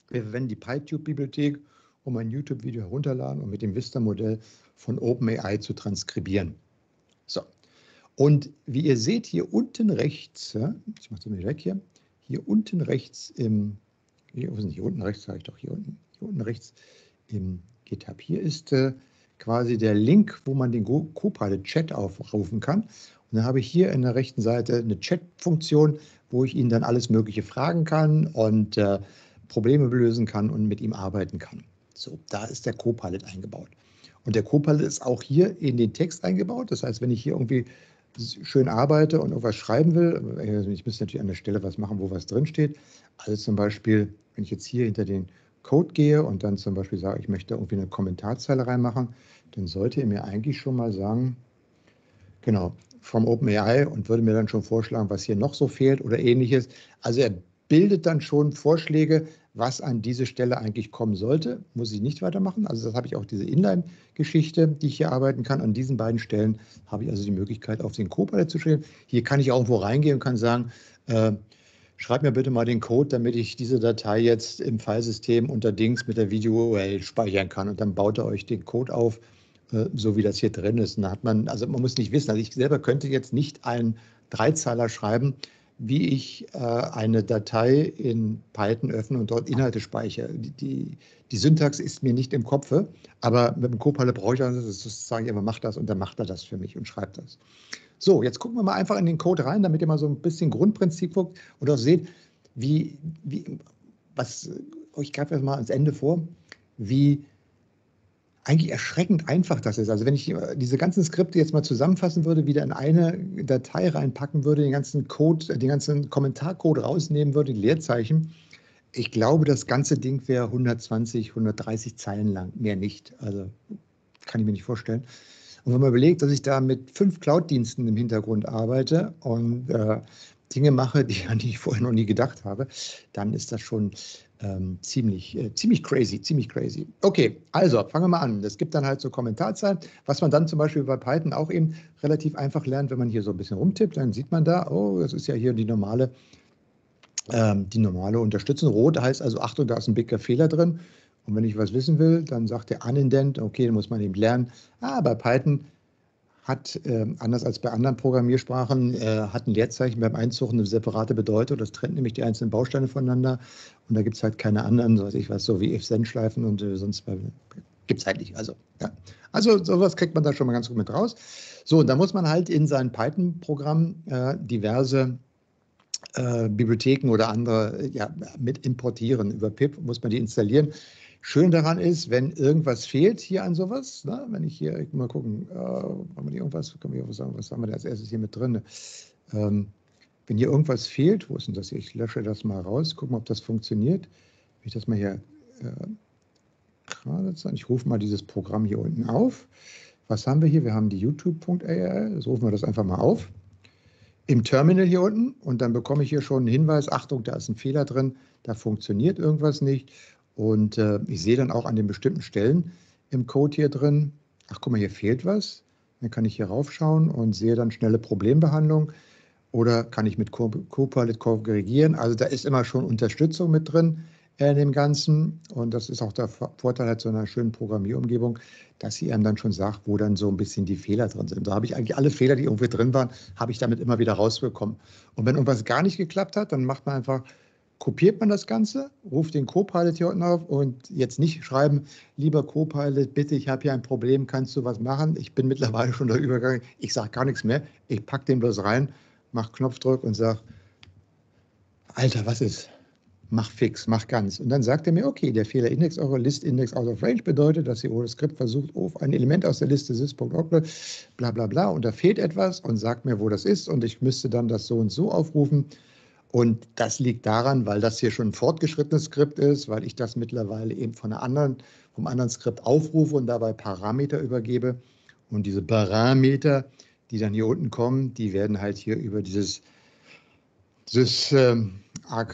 Wir verwenden die PyTube-Bibliothek, um ein YouTube-Video herunterladen und mit dem Vista-Modell von OpenAI zu transkribieren. So, und wie ihr seht, hier unten rechts, ich mache es mal weg hier, hier unten rechts im, hier, hier unten rechts, sage ich doch, hier unten, hier unten rechts im GitHub. Hier ist äh, quasi der Link, wo man den Copilot-Chat aufrufen kann. Und dann habe ich hier in der rechten Seite eine Chat-Funktion, wo ich Ihnen dann alles Mögliche fragen kann und äh, Probleme lösen kann und mit ihm arbeiten kann. So, da ist der Copilot eingebaut. Und der Copilot ist auch hier in den Text eingebaut. Das heißt, wenn ich hier irgendwie schön arbeite und irgendwas schreiben will, also ich müsste natürlich an der Stelle was machen, wo was drinsteht. Also zum Beispiel, wenn ich jetzt hier hinter den Code gehe und dann zum Beispiel sage, ich möchte irgendwie eine Kommentarzeile reinmachen, dann sollte er mir eigentlich schon mal sagen, genau, vom OpenAI und würde mir dann schon vorschlagen, was hier noch so fehlt oder ähnliches. Also er bildet dann schon Vorschläge, was an diese Stelle eigentlich kommen sollte. Muss ich nicht weitermachen. Also das habe ich auch diese Inline-Geschichte, die ich hier arbeiten kann. An diesen beiden Stellen habe ich also die Möglichkeit, auf den Copilot zu stellen. Hier kann ich auch irgendwo reingehen und kann sagen, äh, schreib mir bitte mal den Code, damit ich diese Datei jetzt im Filesystem unter Dings mit der Video-URL speichern kann. Und dann baut er euch den Code auf, äh, so wie das hier drin ist. Und da hat man, also man muss nicht wissen, also ich selber könnte jetzt nicht einen Dreizeiler schreiben, wie ich äh, eine Datei in Python öffne und dort Inhalte speichere. Die, die, die Syntax ist mir nicht im Kopfe, aber mit dem Copilot brauche ich das sozusagen immer, mach das und dann macht er das für mich und schreibt das. So, jetzt gucken wir mal einfach in den Code rein, damit ihr mal so ein bisschen Grundprinzip guckt und auch seht, wie, wie was, ich greife jetzt mal ans Ende vor, wie eigentlich erschreckend einfach das ist. Also wenn ich diese ganzen Skripte jetzt mal zusammenfassen würde, wieder in eine Datei reinpacken würde, den ganzen Code, den ganzen Kommentarcode rausnehmen würde, die Leerzeichen, ich glaube, das ganze Ding wäre 120, 130 Zeilen lang, mehr nicht. Also kann ich mir nicht vorstellen. Und wenn man überlegt, dass ich da mit fünf Cloud-Diensten im Hintergrund arbeite und äh, Dinge mache, die, an die ich vorher noch nie gedacht habe, dann ist das schon ähm, ziemlich, äh, ziemlich crazy, ziemlich crazy. Okay, also fangen wir mal an. Es gibt dann halt so Kommentarzeilen, was man dann zum Beispiel bei Python auch eben relativ einfach lernt, wenn man hier so ein bisschen rumtippt, dann sieht man da, oh, das ist ja hier die normale, ähm, die normale Unterstützung. Rot heißt also, Achtung, da ist ein dicker Fehler drin. Und wenn ich was wissen will, dann sagt der Unindent, okay, dann muss man eben lernen. Ah, bei Python hat, äh, anders als bei anderen Programmiersprachen, äh, hat ein Leerzeichen beim Einzug eine separate Bedeutung. Das trennt nämlich die einzelnen Bausteine voneinander. Und da gibt es halt keine anderen, so weiß ich was, so wie if-then-Schleifen und äh, sonst gibt es halt nicht. Also, ja. also sowas kriegt man da schon mal ganz gut mit raus. So, und da muss man halt in sein Python-Programm äh, diverse äh, Bibliotheken oder andere ja, mit importieren. Über PIP muss man die installieren. Schön daran ist, wenn irgendwas fehlt hier an sowas, ne? wenn ich hier, ich mal gucken, äh, haben wir irgendwas, können wir hier was sagen, was haben wir da als erstes hier mit drin? Ähm, wenn hier irgendwas fehlt, wo ist denn das hier? Ich lösche das mal raus, gucken, ob das funktioniert. Wenn ich das mal hier äh, gerade ich rufe mal dieses Programm hier unten auf. Was haben wir hier? Wir haben die youtube.ai, so rufen wir das einfach mal auf. Im Terminal hier unten und dann bekomme ich hier schon einen Hinweis, Achtung, da ist ein Fehler drin, da funktioniert irgendwas nicht. Und äh, ich sehe dann auch an den bestimmten Stellen im Code hier drin, ach guck mal, hier fehlt was. Dann kann ich hier raufschauen und sehe dann schnelle Problembehandlung oder kann ich mit Copilot korrigieren. Also da ist immer schon Unterstützung mit drin in dem Ganzen. Und das ist auch der Vorteil halt so einer schönen Programmierumgebung, dass sie einem dann schon sagt, wo dann so ein bisschen die Fehler drin sind. Da habe ich eigentlich alle Fehler, die irgendwie drin waren, habe ich damit immer wieder rausbekommen. Und wenn irgendwas gar nicht geklappt hat, dann macht man einfach kopiert man das Ganze, ruft den Copilot hier unten auf und jetzt nicht schreiben, lieber Copilot, bitte, ich habe hier ein Problem, kannst du was machen? Ich bin mittlerweile schon da übergegangen, ich sage gar nichts mehr, ich packe den bloß rein, mache Knopfdruck und sage, Alter, was ist? Mach fix, mach ganz. Und dann sagt er mir, okay, der Fehlerindex eurer Listindex out of range bedeutet, dass ihr eure Skript versucht, auf ein Element aus der Liste sys.org, bla bla bla, und da fehlt etwas und sagt mir, wo das ist und ich müsste dann das so und so aufrufen. Und das liegt daran, weil das hier schon ein fortgeschrittenes Skript ist, weil ich das mittlerweile eben von einer anderen, vom anderen Skript aufrufe und dabei Parameter übergebe. Und diese Parameter, die dann hier unten kommen, die werden halt hier über dieses, dieses ähm, äh,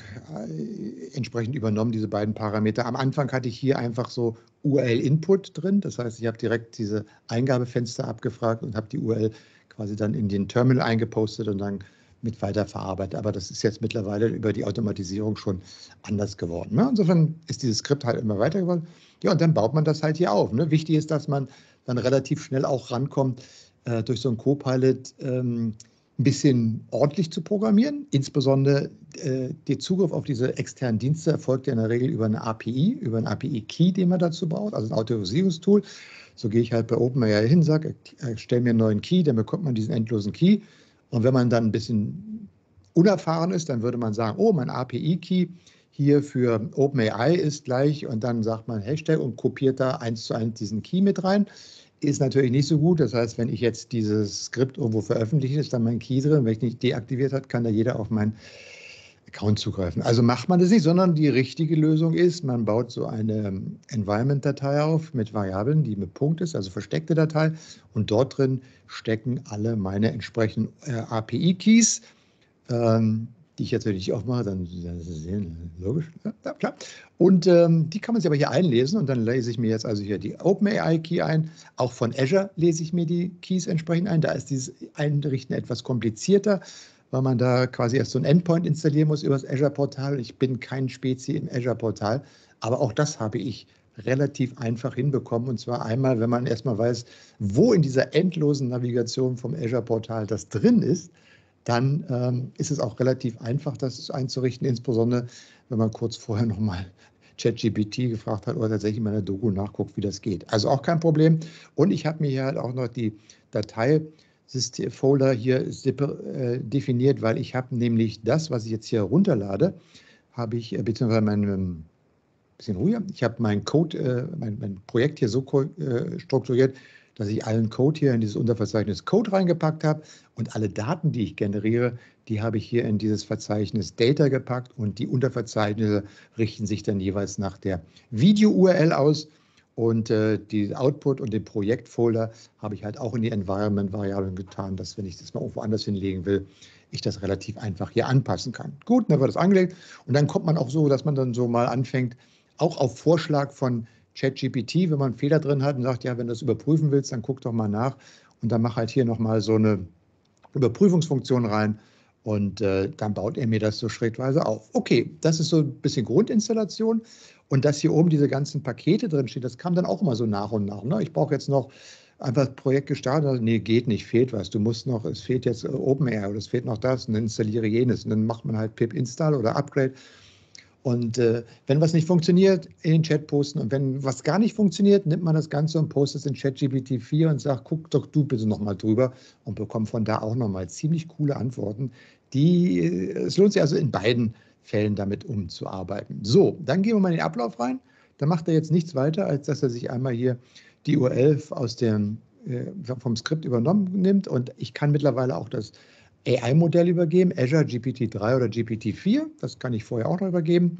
entsprechend übernommen, diese beiden Parameter. Am Anfang hatte ich hier einfach so URL-Input drin. Das heißt, ich habe direkt diese Eingabefenster abgefragt und habe die URL quasi dann in den Terminal eingepostet und dann mit weiterverarbeitet. Aber das ist jetzt mittlerweile über die Automatisierung schon anders geworden. Ne? Insofern ist dieses Skript halt immer weiter geworden. Ja, und dann baut man das halt hier auf. Ne? Wichtig ist, dass man dann relativ schnell auch rankommt, äh, durch so einen Copilot ähm, ein bisschen ordentlich zu programmieren. Insbesondere äh, der Zugriff auf diese externen Dienste erfolgt ja in der Regel über eine API, über einen API-Key, den man dazu braucht, also ein Autorisierungstool. So gehe ich halt bei OpenAI hin, sage, stell mir einen neuen Key, dann bekommt man diesen endlosen Key und wenn man dann ein bisschen unerfahren ist, dann würde man sagen, oh, mein API-Key hier für OpenAI ist gleich und dann sagt man Hashtag und kopiert da eins zu eins diesen Key mit rein. Ist natürlich nicht so gut. Das heißt, wenn ich jetzt dieses Skript irgendwo veröffentliche, ist dann mein Key drin. Wenn ich nicht deaktiviert hat, kann da jeder auf meinen Account zugreifen. Also macht man das nicht, sondern die richtige Lösung ist, man baut so eine Environment-Datei auf mit Variablen, die mit Punkt ist, also versteckte Datei. Und dort drin stecken alle meine entsprechenden äh, API-Keys, ähm, die ich jetzt natürlich aufmache, dann sehen, logisch, ja, klar. Und ähm, die kann man sich aber hier einlesen und dann lese ich mir jetzt also hier die OpenAI-Key ein. Auch von Azure lese ich mir die Keys entsprechend ein. Da ist dieses Einrichten etwas komplizierter weil man da quasi erst so ein Endpoint installieren muss über das Azure-Portal. Ich bin kein Spezi im Azure-Portal, aber auch das habe ich relativ einfach hinbekommen. Und zwar einmal, wenn man erstmal weiß, wo in dieser endlosen Navigation vom Azure-Portal das drin ist, dann ähm, ist es auch relativ einfach, das einzurichten, insbesondere wenn man kurz vorher nochmal ChatGPT gefragt hat oder tatsächlich in meiner Doku nachguckt, wie das geht. Also auch kein Problem. Und ich habe mir hier halt auch noch die Datei-Folder hier äh, definiert, weil ich habe nämlich das, was ich jetzt hier runterlade, habe ich, äh, beziehungsweise mein ähm, bisschen ruhiger, ich habe mein Code, äh, mein, mein, Projekt hier so strukturiert, dass ich allen Code hier in dieses Unterverzeichnis Code reingepackt habe und alle Daten, die ich generiere, die habe ich hier in dieses Verzeichnis Data gepackt und die Unterverzeichnisse richten sich dann jeweils nach der Video-URL aus. Und äh, die Output und den Projektfolder habe ich halt auch in die Environment-Variablen getan, dass wenn ich das mal irgendwo anders hinlegen will, ich das relativ einfach hier anpassen kann. Gut, dann wird das angelegt und dann kommt man auch so, dass man dann so mal anfängt, auch auf Vorschlag von ChatGPT, wenn man einen Fehler drin hat und sagt, ja, wenn du das überprüfen willst, dann guck doch mal nach und dann mach halt hier nochmal so eine Überprüfungsfunktion rein und äh, dann baut er mir das so schrittweise auf. Okay, das ist so ein bisschen Grundinstallation und dass hier oben diese ganzen Pakete drin stehen, das kam dann auch immer so nach und nach. Ne? Ich brauche jetzt noch einfach Projekt gestartet, nee, geht nicht, fehlt was. Du musst noch, es fehlt jetzt OpenAir oder es fehlt noch das und dann installiere jenes und dann macht man halt pip install oder upgrade und äh, wenn was nicht funktioniert, in den Chat posten. Und wenn was gar nicht funktioniert, nimmt man das Ganze und postet es in ChatGPT 4 und sagt, guck doch du bitte nochmal drüber und bekommt von da auch nochmal ziemlich coole Antworten. Die, äh, es lohnt sich also in beiden Fällen damit umzuarbeiten. So, dann gehen wir mal in den Ablauf rein. Da macht er jetzt nichts weiter, als dass er sich einmal hier die URL aus dem, äh, vom Skript übernommen nimmt. Und ich kann mittlerweile auch das AI-Modell übergeben, Azure GPT-3 oder GPT-4. Das kann ich vorher auch noch übergeben,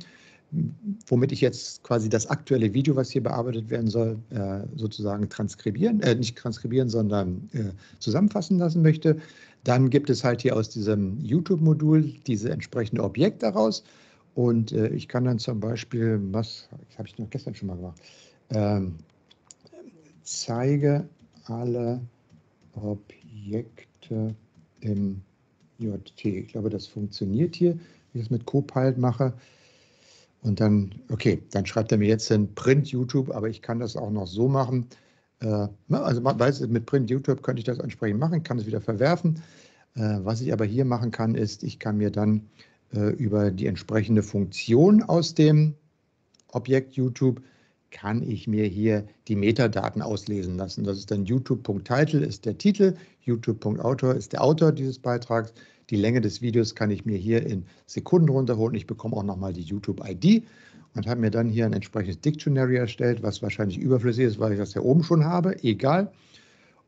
womit ich jetzt quasi das aktuelle Video, was hier bearbeitet werden soll, äh, sozusagen transkribieren, äh, nicht transkribieren, sondern äh, zusammenfassen lassen möchte. Dann gibt es halt hier aus diesem YouTube-Modul diese entsprechende Objekt daraus. Und äh, ich kann dann zum Beispiel, was habe ich noch gestern schon mal gemacht, ähm, zeige alle Objekte im JT. Ich glaube, das funktioniert hier, wenn ich das mit Copilot mache. Und dann, okay, dann schreibt er mir jetzt in Print YouTube, aber ich kann das auch noch so machen. Äh, also man weiß, mit Print YouTube könnte ich das entsprechend machen, kann es wieder verwerfen. Äh, was ich aber hier machen kann, ist, ich kann mir dann äh, über die entsprechende Funktion aus dem Objekt YouTube kann ich mir hier die Metadaten auslesen lassen. Das ist dann youtube.title ist der Titel, youtube.autor ist der Autor dieses Beitrags. Die Länge des Videos kann ich mir hier in Sekunden runterholen. Ich bekomme auch nochmal die YouTube-ID und habe mir dann hier ein entsprechendes Dictionary erstellt, was wahrscheinlich überflüssig ist, weil ich das ja oben schon habe. Egal.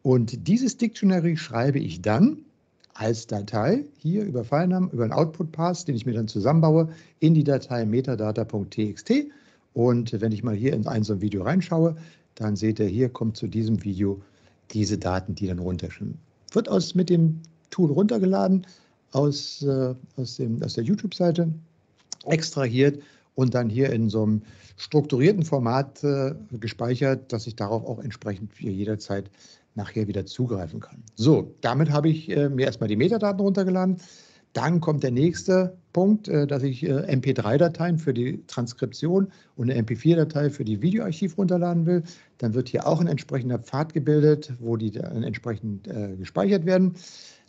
Und dieses Dictionary schreibe ich dann als Datei hier über Filenamen, über einen Output-Pass, den ich mir dann zusammenbaue, in die Datei metadata.txt und wenn ich mal hier in ein so ein Video reinschaue, dann seht ihr, hier kommt zu diesem Video diese Daten, die dann runterschwimmen. Wird aus, mit dem Tool runtergeladen aus, äh, aus, dem, aus der YouTube-Seite, extrahiert und dann hier in so einem strukturierten Format äh, gespeichert, dass ich darauf auch entsprechend jederzeit nachher wieder zugreifen kann. So, damit habe ich äh, mir erstmal die Metadaten runtergeladen. Dann kommt der nächste Punkt, äh, dass ich äh, MP3-Dateien für die Transkription und eine MP4-Datei für die Videoarchiv runterladen will. Dann wird hier auch ein entsprechender Pfad gebildet, wo die dann entsprechend äh, gespeichert werden.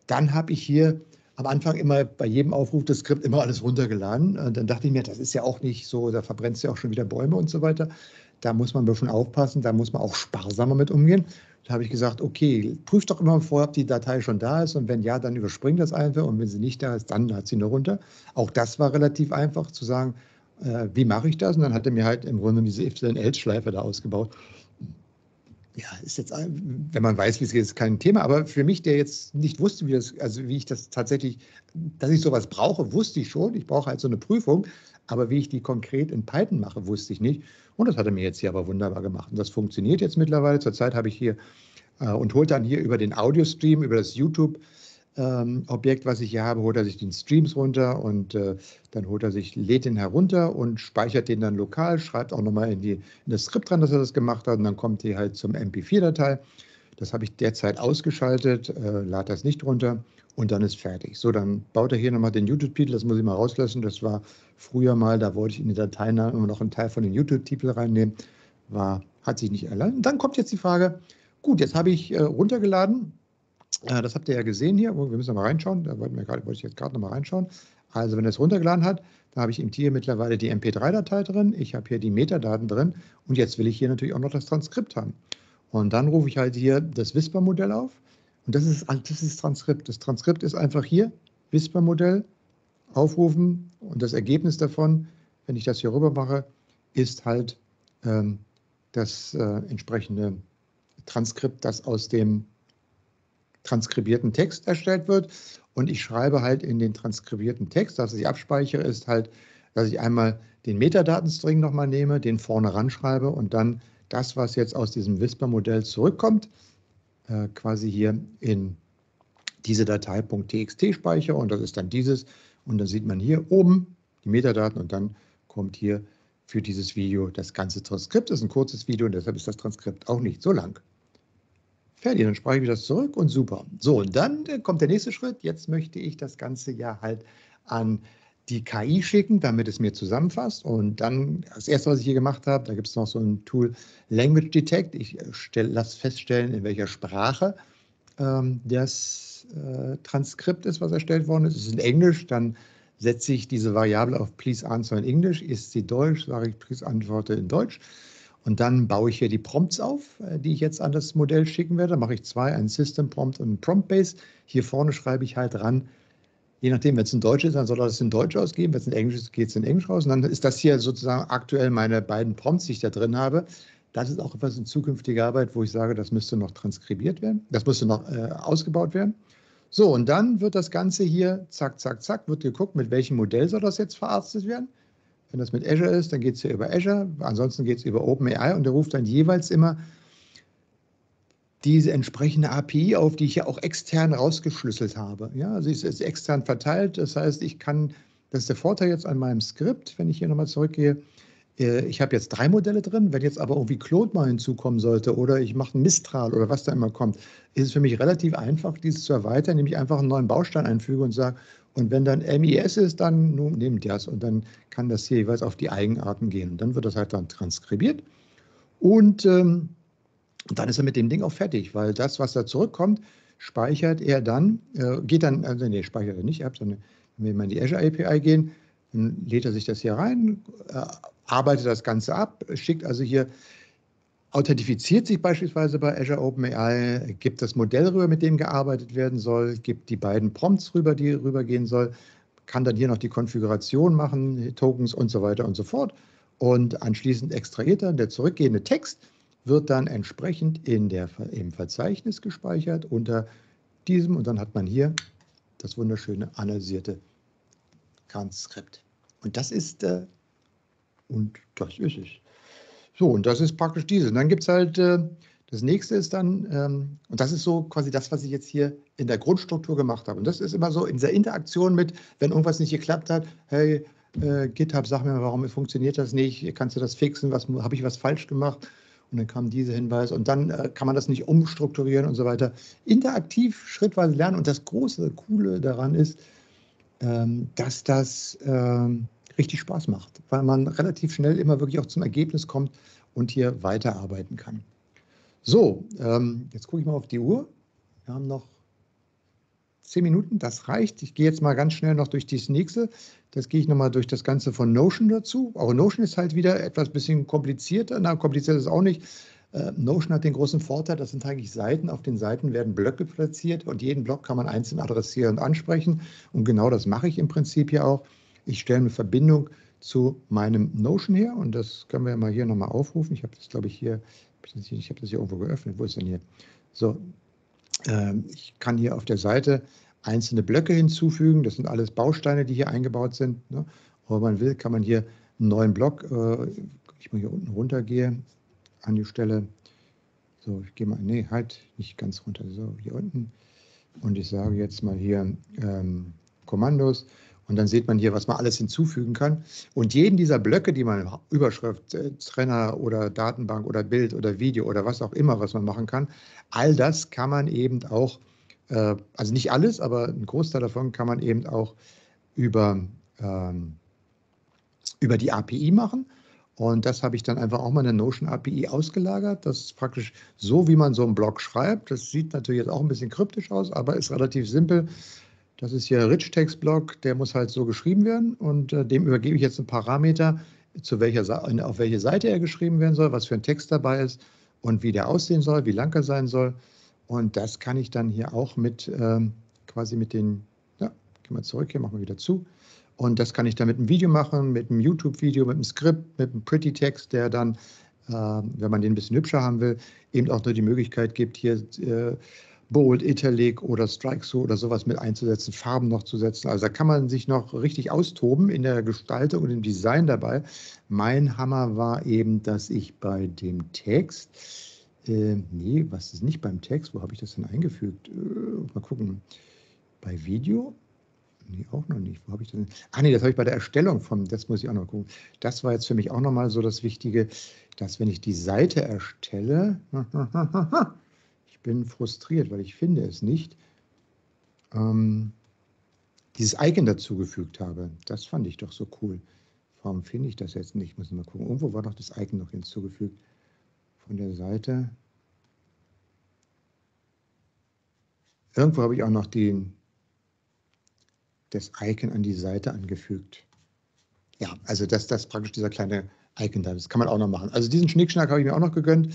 Dann habe ich hier am Anfang immer bei jedem Aufruf des Skript immer alles runtergeladen. Und dann dachte ich mir, das ist ja auch nicht so, da verbrennst du ja auch schon wieder Bäume und so weiter. Da muss man schon aufpassen, da muss man auch sparsamer mit umgehen. Da habe ich gesagt, okay, prüft doch immer vorher, ob die Datei schon da ist und wenn ja, dann überspringt das einfach und wenn sie nicht da ist, dann lad sie nur runter. Auch das war relativ einfach zu sagen, äh, wie mache ich das? Und dann hat er mir halt im Grunde diese if-then-else-Schleife da ausgebaut. Ja, ist jetzt, wenn man weiß, wie es geht, ist kein Thema. Aber für mich, der jetzt nicht wusste, wie das, also wie ich das tatsächlich, dass ich sowas brauche, wusste ich schon. Ich brauche halt so eine Prüfung. Aber wie ich die konkret in Python mache, wusste ich nicht. Und das hat er mir jetzt hier aber wunderbar gemacht. Und das funktioniert jetzt mittlerweile. Zurzeit habe ich hier äh, und holt dann hier über den Audio-Stream, über das YouTube. Ähm, Objekt, was ich hier habe, holt er sich den Streams runter und äh, dann holt er sich, lädt den herunter und speichert den dann lokal, schreibt auch nochmal in, in das Skript dran, dass er das gemacht hat und dann kommt die halt zum MP4-Datei. Das habe ich derzeit ausgeschaltet, äh, lade das nicht runter und dann ist fertig. So, dann baut er hier nochmal den YouTube-Titel, das muss ich mal rauslassen. Das war früher mal, da wollte ich in die Dateinamen immer noch einen Teil von den YouTube-Titel reinnehmen. War, hat sich nicht erlangt. Dann kommt jetzt die Frage, gut, jetzt habe ich äh, runtergeladen Äh, das habt ihr ja gesehen hier. Wir müssen mal reinschauen. Da wollte ich jetzt gerade noch mal reinschauen. Also wenn er es runtergeladen hat, da habe ich eben hier mittlerweile die MP3-Datei drin. Ich habe hier die Metadaten drin. Und jetzt will ich hier natürlich auch noch das Transkript haben. Und dann rufe ich halt hier das Whisper-Modell auf. Und das ist, das ist Transkript. Das Transkript ist einfach hier, Whisper-Modell, aufrufen. Und das Ergebnis davon, wenn ich das hier rüber mache, ist halt ähm, das äh, entsprechende Transkript, das aus dem transkribierten Text erstellt wird. Und ich schreibe halt in den transkribierten Text, dass ich abspeichere, ist halt, dass ich einmal den Metadatenstring nochmal nehme, den vorne ranschreibe und dann das, was jetzt aus diesem Whisper-Modell zurückkommt, äh, quasi hier in diese Datei .txt speichere und das ist dann dieses und dann sieht man hier oben die Metadaten und dann kommt hier für dieses Video das ganze Transkript. Das ist ein kurzes Video und deshalb ist das Transkript auch nicht so lang. Fertig, dann speichere ich das zurück und super. So, und dann äh, kommt der nächste Schritt. Jetzt möchte ich das Ganze ja halt an die KI schicken, damit es mir zusammenfasst. Und dann, das erste, was ich hier gemacht habe, da gibt es noch so ein Tool Language Detect. Ich äh, lasse feststellen, in welcher Sprache ähm, das äh, Transkript ist, was erstellt worden ist. Es ist in Englisch, dann setze ich diese Variable auf Please answer in English. Ist sie Deutsch, sage ich Please antworte in Deutsch. Und dann baue ich hier die Prompts auf, äh, die ich jetzt an das Modell schicken werde. Da mache ich zwei, einen System Prompt und einen Prompt Base. Hier vorne schreibe ich halt ran, je nachdem, wenn es in Deutsch ist, dann soll das in Deutsch ausgeben. Wenn es in Englisch ist, geht es in Englisch raus. Und dann ist das hier sozusagen aktuell meine beiden Prompts, die ich da drin habe. Das ist auch etwas in zukünftiger Arbeit, wo ich sage, das müsste noch transkribiert werden. Das müsste noch äh, ausgebaut werden. So, und dann wird das Ganze hier, zack, zack, zack, wird geguckt, mit welchem Modell soll das jetzt verarztet werden. Wenn das mit Azure ist, dann geht es hier über Azure, ansonsten geht es über OpenAI und der ruft dann jeweils immer diese entsprechende API auf, die ich ja auch extern rausgeschlüsselt habe. Ja, sie ist, ist extern verteilt, das heißt, ich kann, das ist der Vorteil jetzt an meinem Skript, wenn ich hier nochmal zurückgehe, äh, ich habe jetzt drei Modelle drin, wenn jetzt aber irgendwie Claude mal hinzukommen sollte oder ich mache einen Mistral oder was da immer kommt, ist es für mich relativ einfach, dieses zu erweitern, indem ich einfach einen neuen Baustein einfüge und sage, und wenn dann MIS ist, dann nun nehmt das und dann kann das hier jeweils auf die Eigenarten gehen. Und dann wird das halt dann transkribiert und ähm, dann ist er mit dem Ding auch fertig, weil das, was da zurückkommt, speichert er dann, äh, geht dann, also nee, speichert er nicht ab, sondern wenn wir mal in die Azure API gehen, dann lädt er sich das hier rein, äh, arbeitet das Ganze ab, schickt also hier authentifiziert sich beispielsweise bei Azure OpenAI, gibt das Modell rüber, mit dem gearbeitet werden soll, gibt die beiden Prompts rüber, die rübergehen soll, kann dann hier noch die Konfiguration machen, Tokens und so weiter und so fort. Und anschließend extrahiert dann der zurückgehende Text, wird dann entsprechend in der, im Verzeichnis gespeichert unter diesem und dann hat man hier das wunderschöne analysierte Transkript. Und das ist, äh, und das ist es. So, und das ist praktisch diese. Und dann gibt es halt, äh, das nächste ist dann, ähm, und das ist so quasi das, was ich jetzt hier in der Grundstruktur gemacht habe. Und das ist immer so in dieser Interaktion mit, wenn irgendwas nicht geklappt hat, hey, äh, GitHub, sag mir mal, warum funktioniert das nicht? Kannst du das fixen? Habe ich was falsch gemacht? Und dann kam dieser Hinweis und dann äh, kann man das nicht umstrukturieren und so weiter. Interaktiv schrittweise lernen. Und das große, coole daran ist, ähm, dass das ähm, richtig Spaß macht, weil man relativ schnell immer wirklich auch zum Ergebnis kommt und hier weiterarbeiten kann. So, ähm, jetzt gucke ich mal auf die Uhr. Wir haben noch zehn Minuten, das reicht. Ich gehe jetzt mal ganz schnell noch durch das nächste. Das gehe ich nochmal durch das Ganze von Notion dazu. Auch Notion ist halt wieder etwas bisschen komplizierter. Na, kompliziert ist es auch nicht. Äh, Notion hat den großen Vorteil, das sind eigentlich Seiten. Auf den Seiten werden Blöcke platziert und jeden Block kann man einzeln adressieren und ansprechen. Und genau das mache ich im Prinzip hier auch. Ich stelle eine Verbindung zu meinem Notion her und das können wir mal hier nochmal aufrufen. Ich habe das, glaube ich, hier, ich habe das hier irgendwo geöffnet. Wo ist denn hier? So, ähm, ich kann hier auf der Seite einzelne Blöcke hinzufügen. Das sind alles Bausteine, die hier eingebaut sind. Ne? man will, kann man hier einen neuen Block, äh, ich mal hier unten runtergehe, an die Stelle. So, ich gehe mal, nee, halt nicht ganz runter, so hier unten. Und ich sage jetzt mal hier ähm, Kommandos und dann sieht man hier, was man alles hinzufügen kann. Und jeden dieser Blöcke, die man Überschrift, äh, Trenner oder Datenbank oder Bild oder Video oder was auch immer, was man machen kann, all das kann man eben auch, äh, also nicht alles, aber ein Großteil davon kann man eben auch über, ähm, über die API machen. Und das habe ich dann einfach auch mal in der Notion API ausgelagert. Das ist praktisch so, wie man so einen Blog schreibt. Das sieht natürlich jetzt auch ein bisschen kryptisch aus, aber ist relativ simpel. Das ist hier Rich Text Block, der muss halt so geschrieben werden und äh, dem übergebe ich jetzt ein Parameter, zu welcher, auf welche Seite er geschrieben werden soll, was für ein Text dabei ist und wie der aussehen soll, wie lang er sein soll. Und das kann ich dann hier auch mit ähm, quasi mit den, ja, gehen wir zurück, hier machen wir wieder zu. Und das kann ich dann mit einem Video machen, mit einem YouTube-Video, mit einem Skript, mit einem Pretty Text, der dann, äh, wenn man den ein bisschen hübscher haben will, eben auch nur die Möglichkeit gibt, hier äh, Bold, Italic oder Strike Through oder sowas mit einzusetzen, Farben noch zu setzen. Also da kann man sich noch richtig austoben in der Gestaltung und im Design dabei. Mein Hammer war eben, dass ich bei dem Text, äh, nee, was ist nicht beim Text, wo habe ich das denn eingefügt? Äh, mal gucken. Bei Video? Nee, auch noch nicht. Wo habe ich das denn? Ah, nee, das habe ich bei der Erstellung von, das muss ich auch noch gucken. Das war jetzt für mich auch nochmal so das Wichtige, dass wenn ich die Seite erstelle, bin frustriert, weil ich finde es nicht, ähm, dieses Icon dazugefügt habe. Das fand ich doch so cool. Warum finde ich das jetzt nicht? Muss ich mal gucken. Irgendwo war doch das Icon noch hinzugefügt. Von der Seite. Irgendwo habe ich auch noch den, das Icon an die Seite angefügt. Ja, also das, das praktisch dieser kleine Icon da. Das kann man auch noch machen. Also diesen Schnickschnack habe ich mir auch noch gegönnt.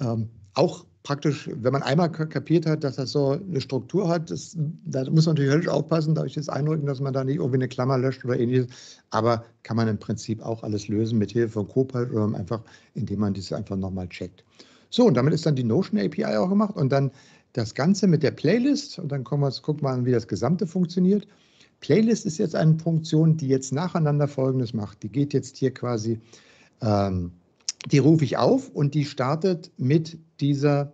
Ähm, auch praktisch, wenn man einmal kapiert hat, dass das so eine Struktur hat, das, da muss man natürlich höllisch aufpassen, da ich jetzt einrücken, dass man da nicht irgendwie eine Klammer löscht oder ähnliches. Aber kann man im Prinzip auch alles lösen mit Hilfe von Copilot oder einfach, indem man das einfach nochmal checkt. So, und damit ist dann die Notion API auch gemacht und dann das Ganze mit der Playlist und dann kommen wir, gucken wir mal, wie das Gesamte funktioniert. Playlist ist jetzt eine Funktion, die jetzt nacheinander Folgendes macht. Die geht jetzt hier quasi ähm, die rufe ich auf und die startet mit dieser,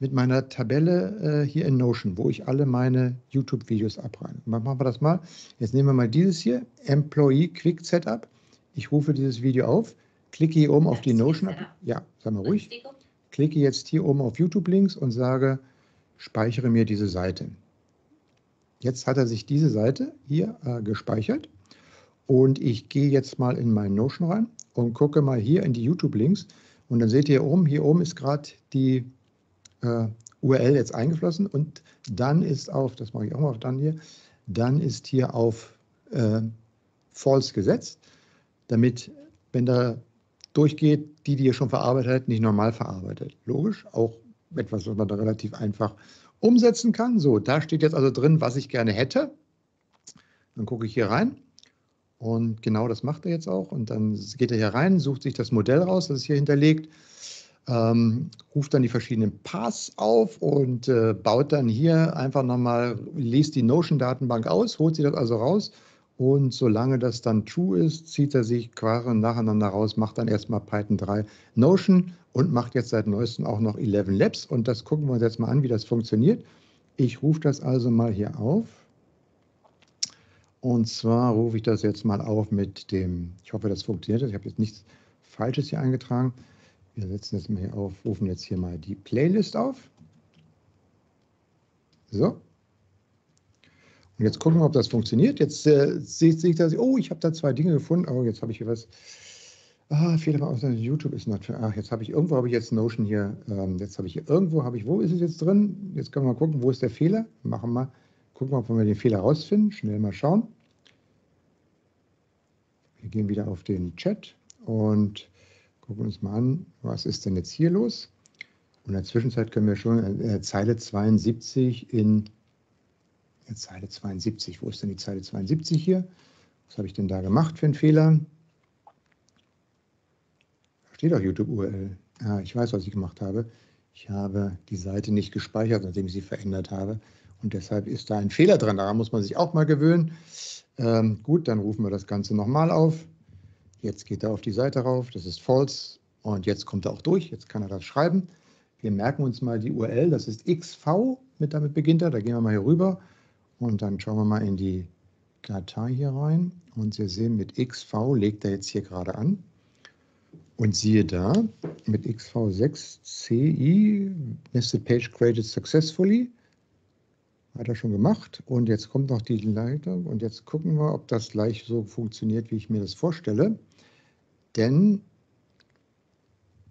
mit meiner Tabelle äh, hier in Notion, wo ich alle meine YouTube-Videos abreine. Machen wir das mal. Jetzt nehmen wir mal dieses hier, Employee Quick Setup. Ich rufe dieses Video auf, klicke hier oben auf die Notion. Ja, sag mal ruhig. Klicke jetzt hier oben auf YouTube-Links und sage, speichere mir diese Seite. Jetzt hat er sich diese Seite hier äh, gespeichert und ich gehe jetzt mal in meinen Notion rein und gucke mal hier in die YouTube-Links. Und dann seht ihr hier oben, hier oben ist gerade die äh, URL jetzt eingeflossen und dann ist auf, das mache ich auch mal auf dann hier, dann ist hier auf äh, False gesetzt, damit, wenn da durchgeht, die, die ihr schon verarbeitet habt, nicht normal verarbeitet. Logisch, auch etwas, was man da relativ einfach umsetzen kann. So, da steht jetzt also drin, was ich gerne hätte. Dann gucke ich hier rein und genau das macht er jetzt auch. Und dann geht er hier rein, sucht sich das Modell raus, das ist hier hinterlegt, ähm, ruft dann die verschiedenen Paths auf und äh, baut dann hier einfach nochmal, liest die Notion-Datenbank aus, holt sie das also raus. Und solange das dann true ist, zieht er sich Quaren nacheinander raus, macht dann erstmal Python 3 Notion und macht jetzt seit neuestem auch noch 11 Labs. Und das gucken wir uns jetzt mal an, wie das funktioniert. Ich rufe das also mal hier auf. Und zwar rufe ich das jetzt mal auf mit dem, ich hoffe, das funktioniert. Ich habe jetzt nichts Falsches hier eingetragen. Wir setzen jetzt mal hier auf, rufen jetzt hier mal die Playlist auf. So. Und jetzt gucken wir, ob das funktioniert. Jetzt äh, sieht sich das, oh, ich habe da zwei Dinge gefunden. Oh, jetzt habe ich hier was. Ah, Fehler aus YouTube ist not. Ach, jetzt habe ich irgendwo habe ich jetzt Notion hier. Ähm, jetzt habe ich hier irgendwo habe ich, wo ist es jetzt drin? Jetzt können wir mal gucken, wo ist der Fehler? Machen wir mal Gucken wir, ob wir den Fehler rausfinden. Schnell mal schauen. Wir gehen wieder auf den Chat und gucken uns mal an, was ist denn jetzt hier los. Und in der Zwischenzeit können wir schon äh, Zeile 72 in äh, Zeile 72. Wo ist denn die Zeile 72 hier? Was habe ich denn da gemacht für einen Fehler? Da steht auch YouTube-URL. Ja, ich weiß, was ich gemacht habe. Ich habe die Seite nicht gespeichert, nachdem ich sie verändert habe. Und deshalb ist da ein Fehler dran. Daran muss man sich auch mal gewöhnen. Ähm, gut, dann rufen wir das Ganze nochmal auf. Jetzt geht er auf die Seite rauf. Das ist false. Und jetzt kommt er auch durch. Jetzt kann er das schreiben. Wir merken uns mal die URL. Das ist xv. Mit damit beginnt er. Da gehen wir mal hier rüber. Und dann schauen wir mal in die Datei hier rein. Und Sie sehen, mit xv legt er jetzt hier gerade an. Und siehe da, mit xv6ci, Nested Page created successfully. Hat er schon gemacht. Und jetzt kommt noch die Leitung. Und jetzt gucken wir, ob das gleich so funktioniert, wie ich mir das vorstelle. Denn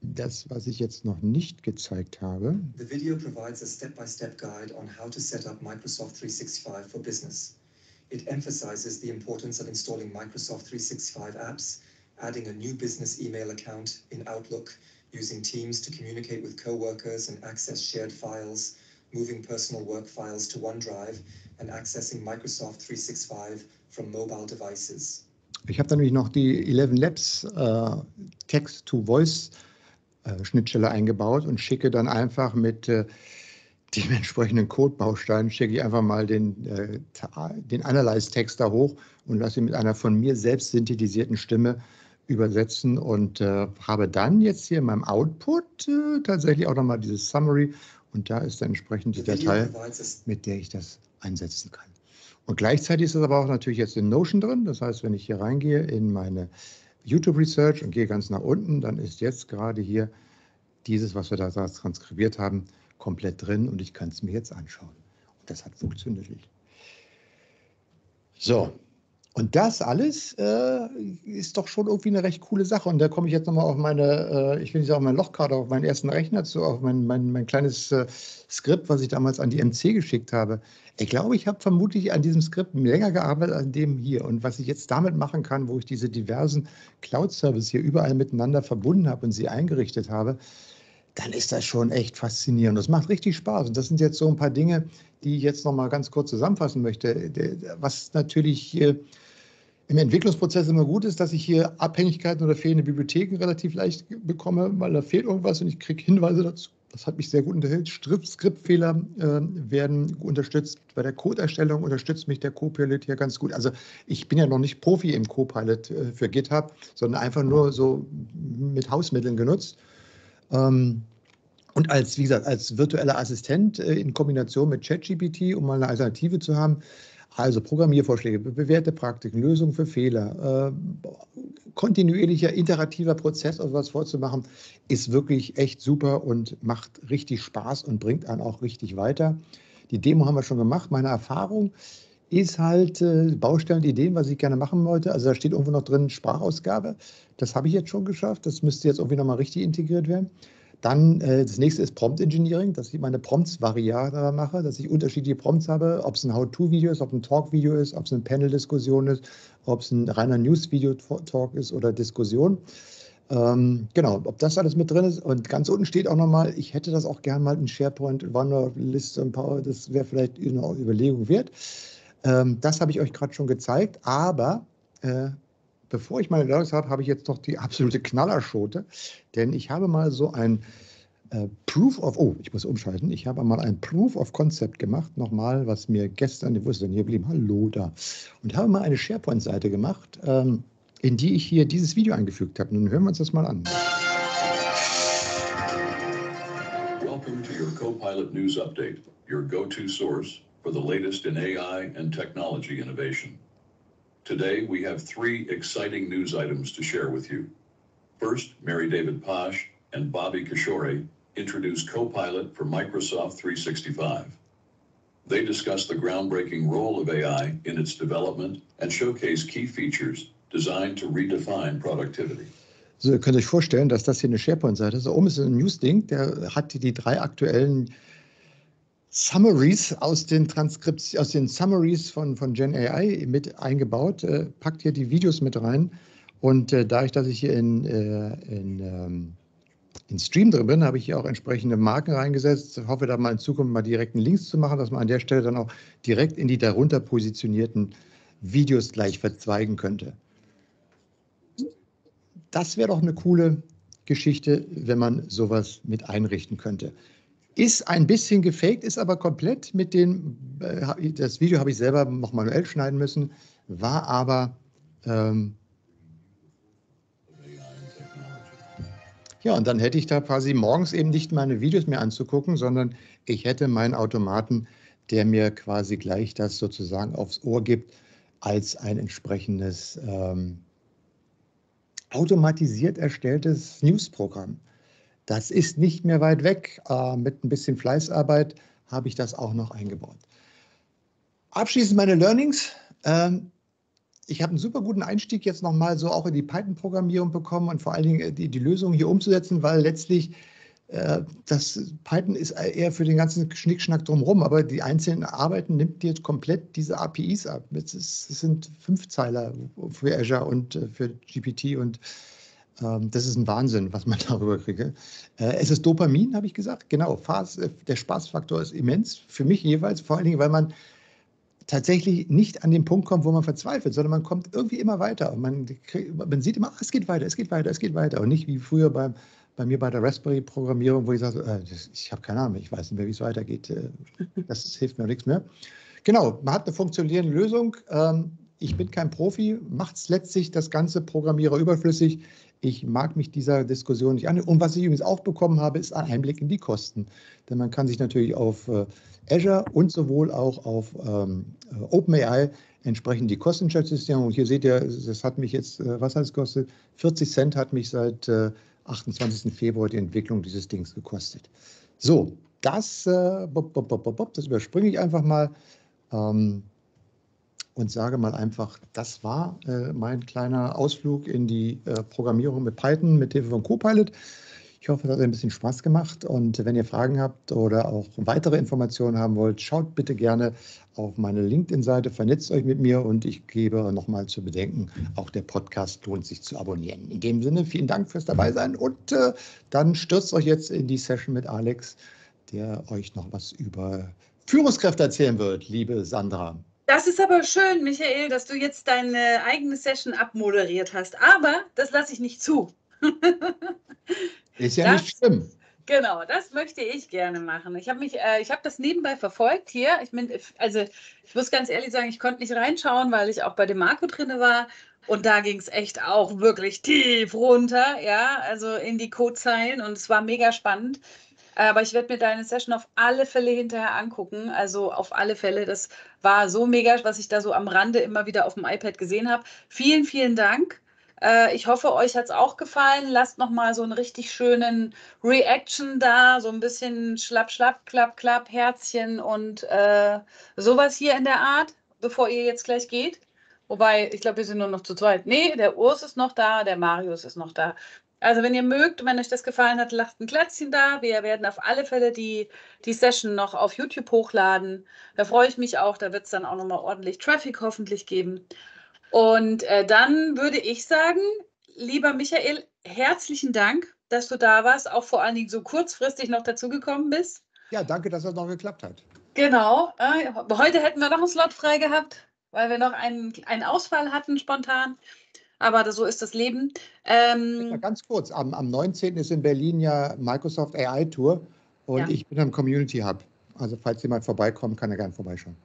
das, was ich jetzt noch nicht gezeigt habe. The video provides a step-by-step -step guide on how to set up Microsoft 365 for business. It emphasizes the importance of installing Microsoft 365 apps, adding a new business email account in Outlook, using Teams to communicate with coworkers and access shared files, moving personal work files to OneDrive, and accessing Microsoft 365 from mobile devices. Ich habe nämlich noch die 11 Labs äh, Text-to-Voice äh, eingebaut und schicke dann einfach mit äh, dem entsprechenden Codebaustein, schicke ich einfach mal den, äh, den Analyze-Text da hoch und lasse ihn mit einer von mir selbst synthetisierten Stimme übersetzen und äh, habe dann jetzt hier in meinem Output äh, tatsächlich auch nochmal dieses Summary und da ist dann entsprechend die Datei, mit der ich das einsetzen kann. Und gleichzeitig ist es aber auch natürlich jetzt in Notion drin. Das heißt, wenn ich hier reingehe in meine YouTube Research und gehe ganz nach unten, dann ist jetzt gerade hier dieses, was wir da transkribiert haben, komplett drin und ich kann es mir jetzt anschauen. Und das hat funktioniert. So, und das alles äh, ist doch schon irgendwie eine recht coole Sache. Und da komme ich jetzt nochmal auf meine, äh, ich will nicht sagen, auf meine Lochkarte, auf meinen ersten Rechner zu, auf mein, mein, mein kleines äh, Skript, was ich damals an die MC geschickt habe. Ich glaube, ich habe vermutlich an diesem Skript länger gearbeitet als an dem hier. Und was ich jetzt damit machen kann, wo ich diese diversen Cloud-Services hier überall miteinander verbunden habe und sie eingerichtet habe, dann ist das schon echt faszinierend. Das macht richtig Spaß. Und das sind jetzt so ein paar Dinge, die ich jetzt nochmal ganz kurz zusammenfassen möchte. Was natürlich im Entwicklungsprozess immer gut ist, dass ich hier Abhängigkeiten oder fehlende Bibliotheken relativ leicht bekomme, weil da fehlt irgendwas und ich kriege Hinweise dazu. Das hat mich sehr gut unterhält. Skriptfehler äh, werden unterstützt. Bei der Codeerstellung unterstützt mich der Copilot hier ganz gut. Also ich bin ja noch nicht Profi im Copilot äh, für GitHub, sondern einfach nur so mit Hausmitteln genutzt. Ähm, und als, wie gesagt, als virtueller Assistent äh, in Kombination mit ChatGPT, um mal eine Alternative zu haben, also Programmiervorschläge, bewährte Praktiken, Lösungen für Fehler, äh, kontinuierlicher, iterativer Prozess, um was vorzumachen, ist wirklich echt super und macht richtig Spaß und bringt einen auch richtig weiter. Die Demo haben wir schon gemacht. Meine Erfahrung ist halt äh, Baustellen, Ideen, was ich gerne machen wollte. Also da steht irgendwo noch drin Sprachausgabe. Das habe ich jetzt schon geschafft. Das müsste jetzt irgendwie nochmal richtig integriert werden. Dann äh, das nächste ist Prompt Engineering, dass ich meine Prompts variabler mache, dass ich unterschiedliche Prompts habe, ob es ein How-To-Video ist, ob ein Talk-Video ist, ob es eine Panel-Diskussion ist, ob es ein reiner News-Video-Talk ist oder Diskussion. Ähm, genau, ob das alles mit drin ist. Und ganz unten steht auch nochmal, ich hätte das auch gerne mal in SharePoint, OneNote-Liste und Power, das wäre vielleicht eine Überlegung wert. Ähm, das habe ich euch gerade schon gezeigt, aber äh, bevor ich meine Learnings habe, habe ich jetzt noch die absolute Knallerschote, denn ich habe mal so ein äh, Proof of, oh, ich muss umschalten, ich habe mal ein Proof of Concept gemacht, nochmal, was mir gestern, wo ist denn hier geblieben? Hallo da. Und habe mal eine SharePoint-Seite gemacht, ähm, in die ich hier dieses Video eingefügt habe. Nun hören wir uns das mal an. Welcome to your Copilot News Update, your go-to source for the latest in AI and technology innovation. Today, we have three exciting news items to share with you. First, Mary David Posh and Bobby Kishore introduced Copilot for Microsoft 365. They discuss the groundbreaking role of AI in its development and showcase key features designed to redefine productivity. So, ihr könnt vorstellen, dass das hier eine SharePoint-Seite ist. Oben ist ein News-Ding, der hat die drei aktuellen Summaries aus den Transkripts, aus den Summaries von, von Gen AI mit eingebaut, äh, packt hier die Videos mit rein. Und äh, dadurch, dass ich hier in, äh, in, ähm, in Stream drin bin, habe ich hier auch entsprechende Marken reingesetzt. Ich hoffe, da mal in Zukunft mal direkten Links zu machen, dass man an der Stelle dann auch direkt in die darunter positionierten Videos gleich verzweigen könnte. Das wäre doch eine coole Geschichte, wenn man sowas mit einrichten könnte. Ist ein bisschen gefaked, ist aber komplett mit den, äh, das Video habe ich selber noch manuell schneiden müssen, war aber ähm, Ja, und dann hätte ich da quasi morgens eben nicht meine Videos mehr anzugucken, sondern ich hätte meinen Automaten, der mir quasi gleich das sozusagen aufs Ohr gibt, als ein entsprechendes ähm, automatisiert erstelltes Newsprogramm. Das ist nicht mehr weit weg. Äh, mit ein bisschen Fleißarbeit habe ich das auch noch eingebaut. Abschließend meine Learnings. Ähm, ich habe einen super guten Einstieg jetzt nochmal so auch in die Python-Programmierung bekommen und vor allen Dingen die, die Lösung hier umzusetzen, weil letztlich äh, das Python ist eher für den ganzen Schnickschnack drumherum, aber die einzelnen Arbeiten nimmt jetzt komplett diese APIs ab. Es, sind Fünfzeiler für Azure und äh, für GPT und das ist ein Wahnsinn, was man darüber kriege. Äh, es ist Dopamin, habe ich gesagt. Genau, der Spaßfaktor ist immens für mich jeweils, vor allen Dingen, weil man tatsächlich nicht an den Punkt kommt, wo man verzweifelt, sondern man kommt irgendwie immer weiter und man, man sieht immer, es geht weiter, es geht weiter, es geht weiter und nicht wie früher beim bei mir bei der Raspberry-Programmierung, wo ich sage, äh, ich habe keine Ahnung, ich weiß nicht mehr, wie es weitergeht. Äh, das hilft mir nichts mehr. Genau, man hat eine funktionierende Lösung. Ähm, ich bin kein Profi, macht es letztlich das ganze Programmierer überflüssig. Ich mag mich dieser Diskussion nicht an. Und was ich übrigens auch bekommen habe, ist ein Einblick in die Kosten. Denn man kann sich natürlich auf äh, Azure und sowohl auch auf ähm, OpenAI entsprechend die Kostenschätzsysteme. Und hier seht ihr, das hat mich jetzt, was hat es gekostet? 40 Cent hat mich seit 28. Februar die Entwicklung dieses Dings gekostet. So, das, äh, das überspringe ich einfach mal ähm, und sage mal einfach, das war äh, mein kleiner Ausflug in die äh, Programmierung mit Python mit Hilfe von Copilot. Ich hoffe, das hat ein bisschen Spaß gemacht. Und wenn ihr Fragen habt oder auch weitere Informationen haben wollt, schaut bitte gerne auf meine LinkedIn-Seite, vernetzt euch mit mir und ich gebe nochmal zu bedenken, auch der Podcast lohnt sich zu abonnieren. In dem Sinne, vielen Dank fürs Dabeisein und äh, dann stürzt euch jetzt in die Session mit Alex, der euch noch was über Führungskräfte erzählen wird, liebe Sandra. Das ist aber schön, Michael, dass du jetzt deine eigene Session abmoderiert hast. Aber das lasse ich nicht zu. Ist ja das, nicht schlimm. Genau, das möchte ich gerne machen. Ich habe mich, äh, ich habe das nebenbei verfolgt hier. Ich bin, also ich muss ganz ehrlich sagen, ich konnte nicht reinschauen, weil ich auch bei dem Marco drin war. Und da ging es echt auch wirklich tief runter, ja, also in die Codezeilen und es war mega spannend. Aber ich werde mir deine Session auf alle Fälle hinterher angucken. Also auf alle Fälle. Das war so mega, was ich da so am Rande immer wieder auf dem iPad gesehen habe. Vielen, vielen Dank. Äh, ich hoffe, euch hat es auch gefallen. Lasst noch mal so einen richtig schönen Reaction da, so ein bisschen schlapp, schlapp, klapp, klapp, Herzchen und äh, sowas hier in der Art, bevor ihr jetzt gleich geht. Wobei, ich glaube, wir sind nur noch zu zweit. Nee, der Urs ist noch da, der Marius ist noch da. Also, wenn ihr mögt, wenn euch das gefallen hat, lasst ein Klätzchen da. Wir werden auf alle Fälle die, die Session noch auf YouTube hochladen. Da freue ich mich auch. Da wird es dann auch nochmal ordentlich Traffic hoffentlich geben. Und äh, dann würde ich sagen, lieber Michael, herzlichen Dank, dass du da warst, auch vor allen Dingen so kurzfristig noch dazugekommen bist. Ja, danke, dass das noch geklappt hat. Genau. Äh, heute hätten wir noch einen Slot frei gehabt, weil wir noch einen, einen Ausfall hatten spontan. Aber so ist das Leben. Ähm, ganz kurz, am, am 19. ist in Berlin ja Microsoft AI Tour und ja. ich bin am Community Hub. Also falls jemand vorbeikommt, kann er gerne vorbeischauen.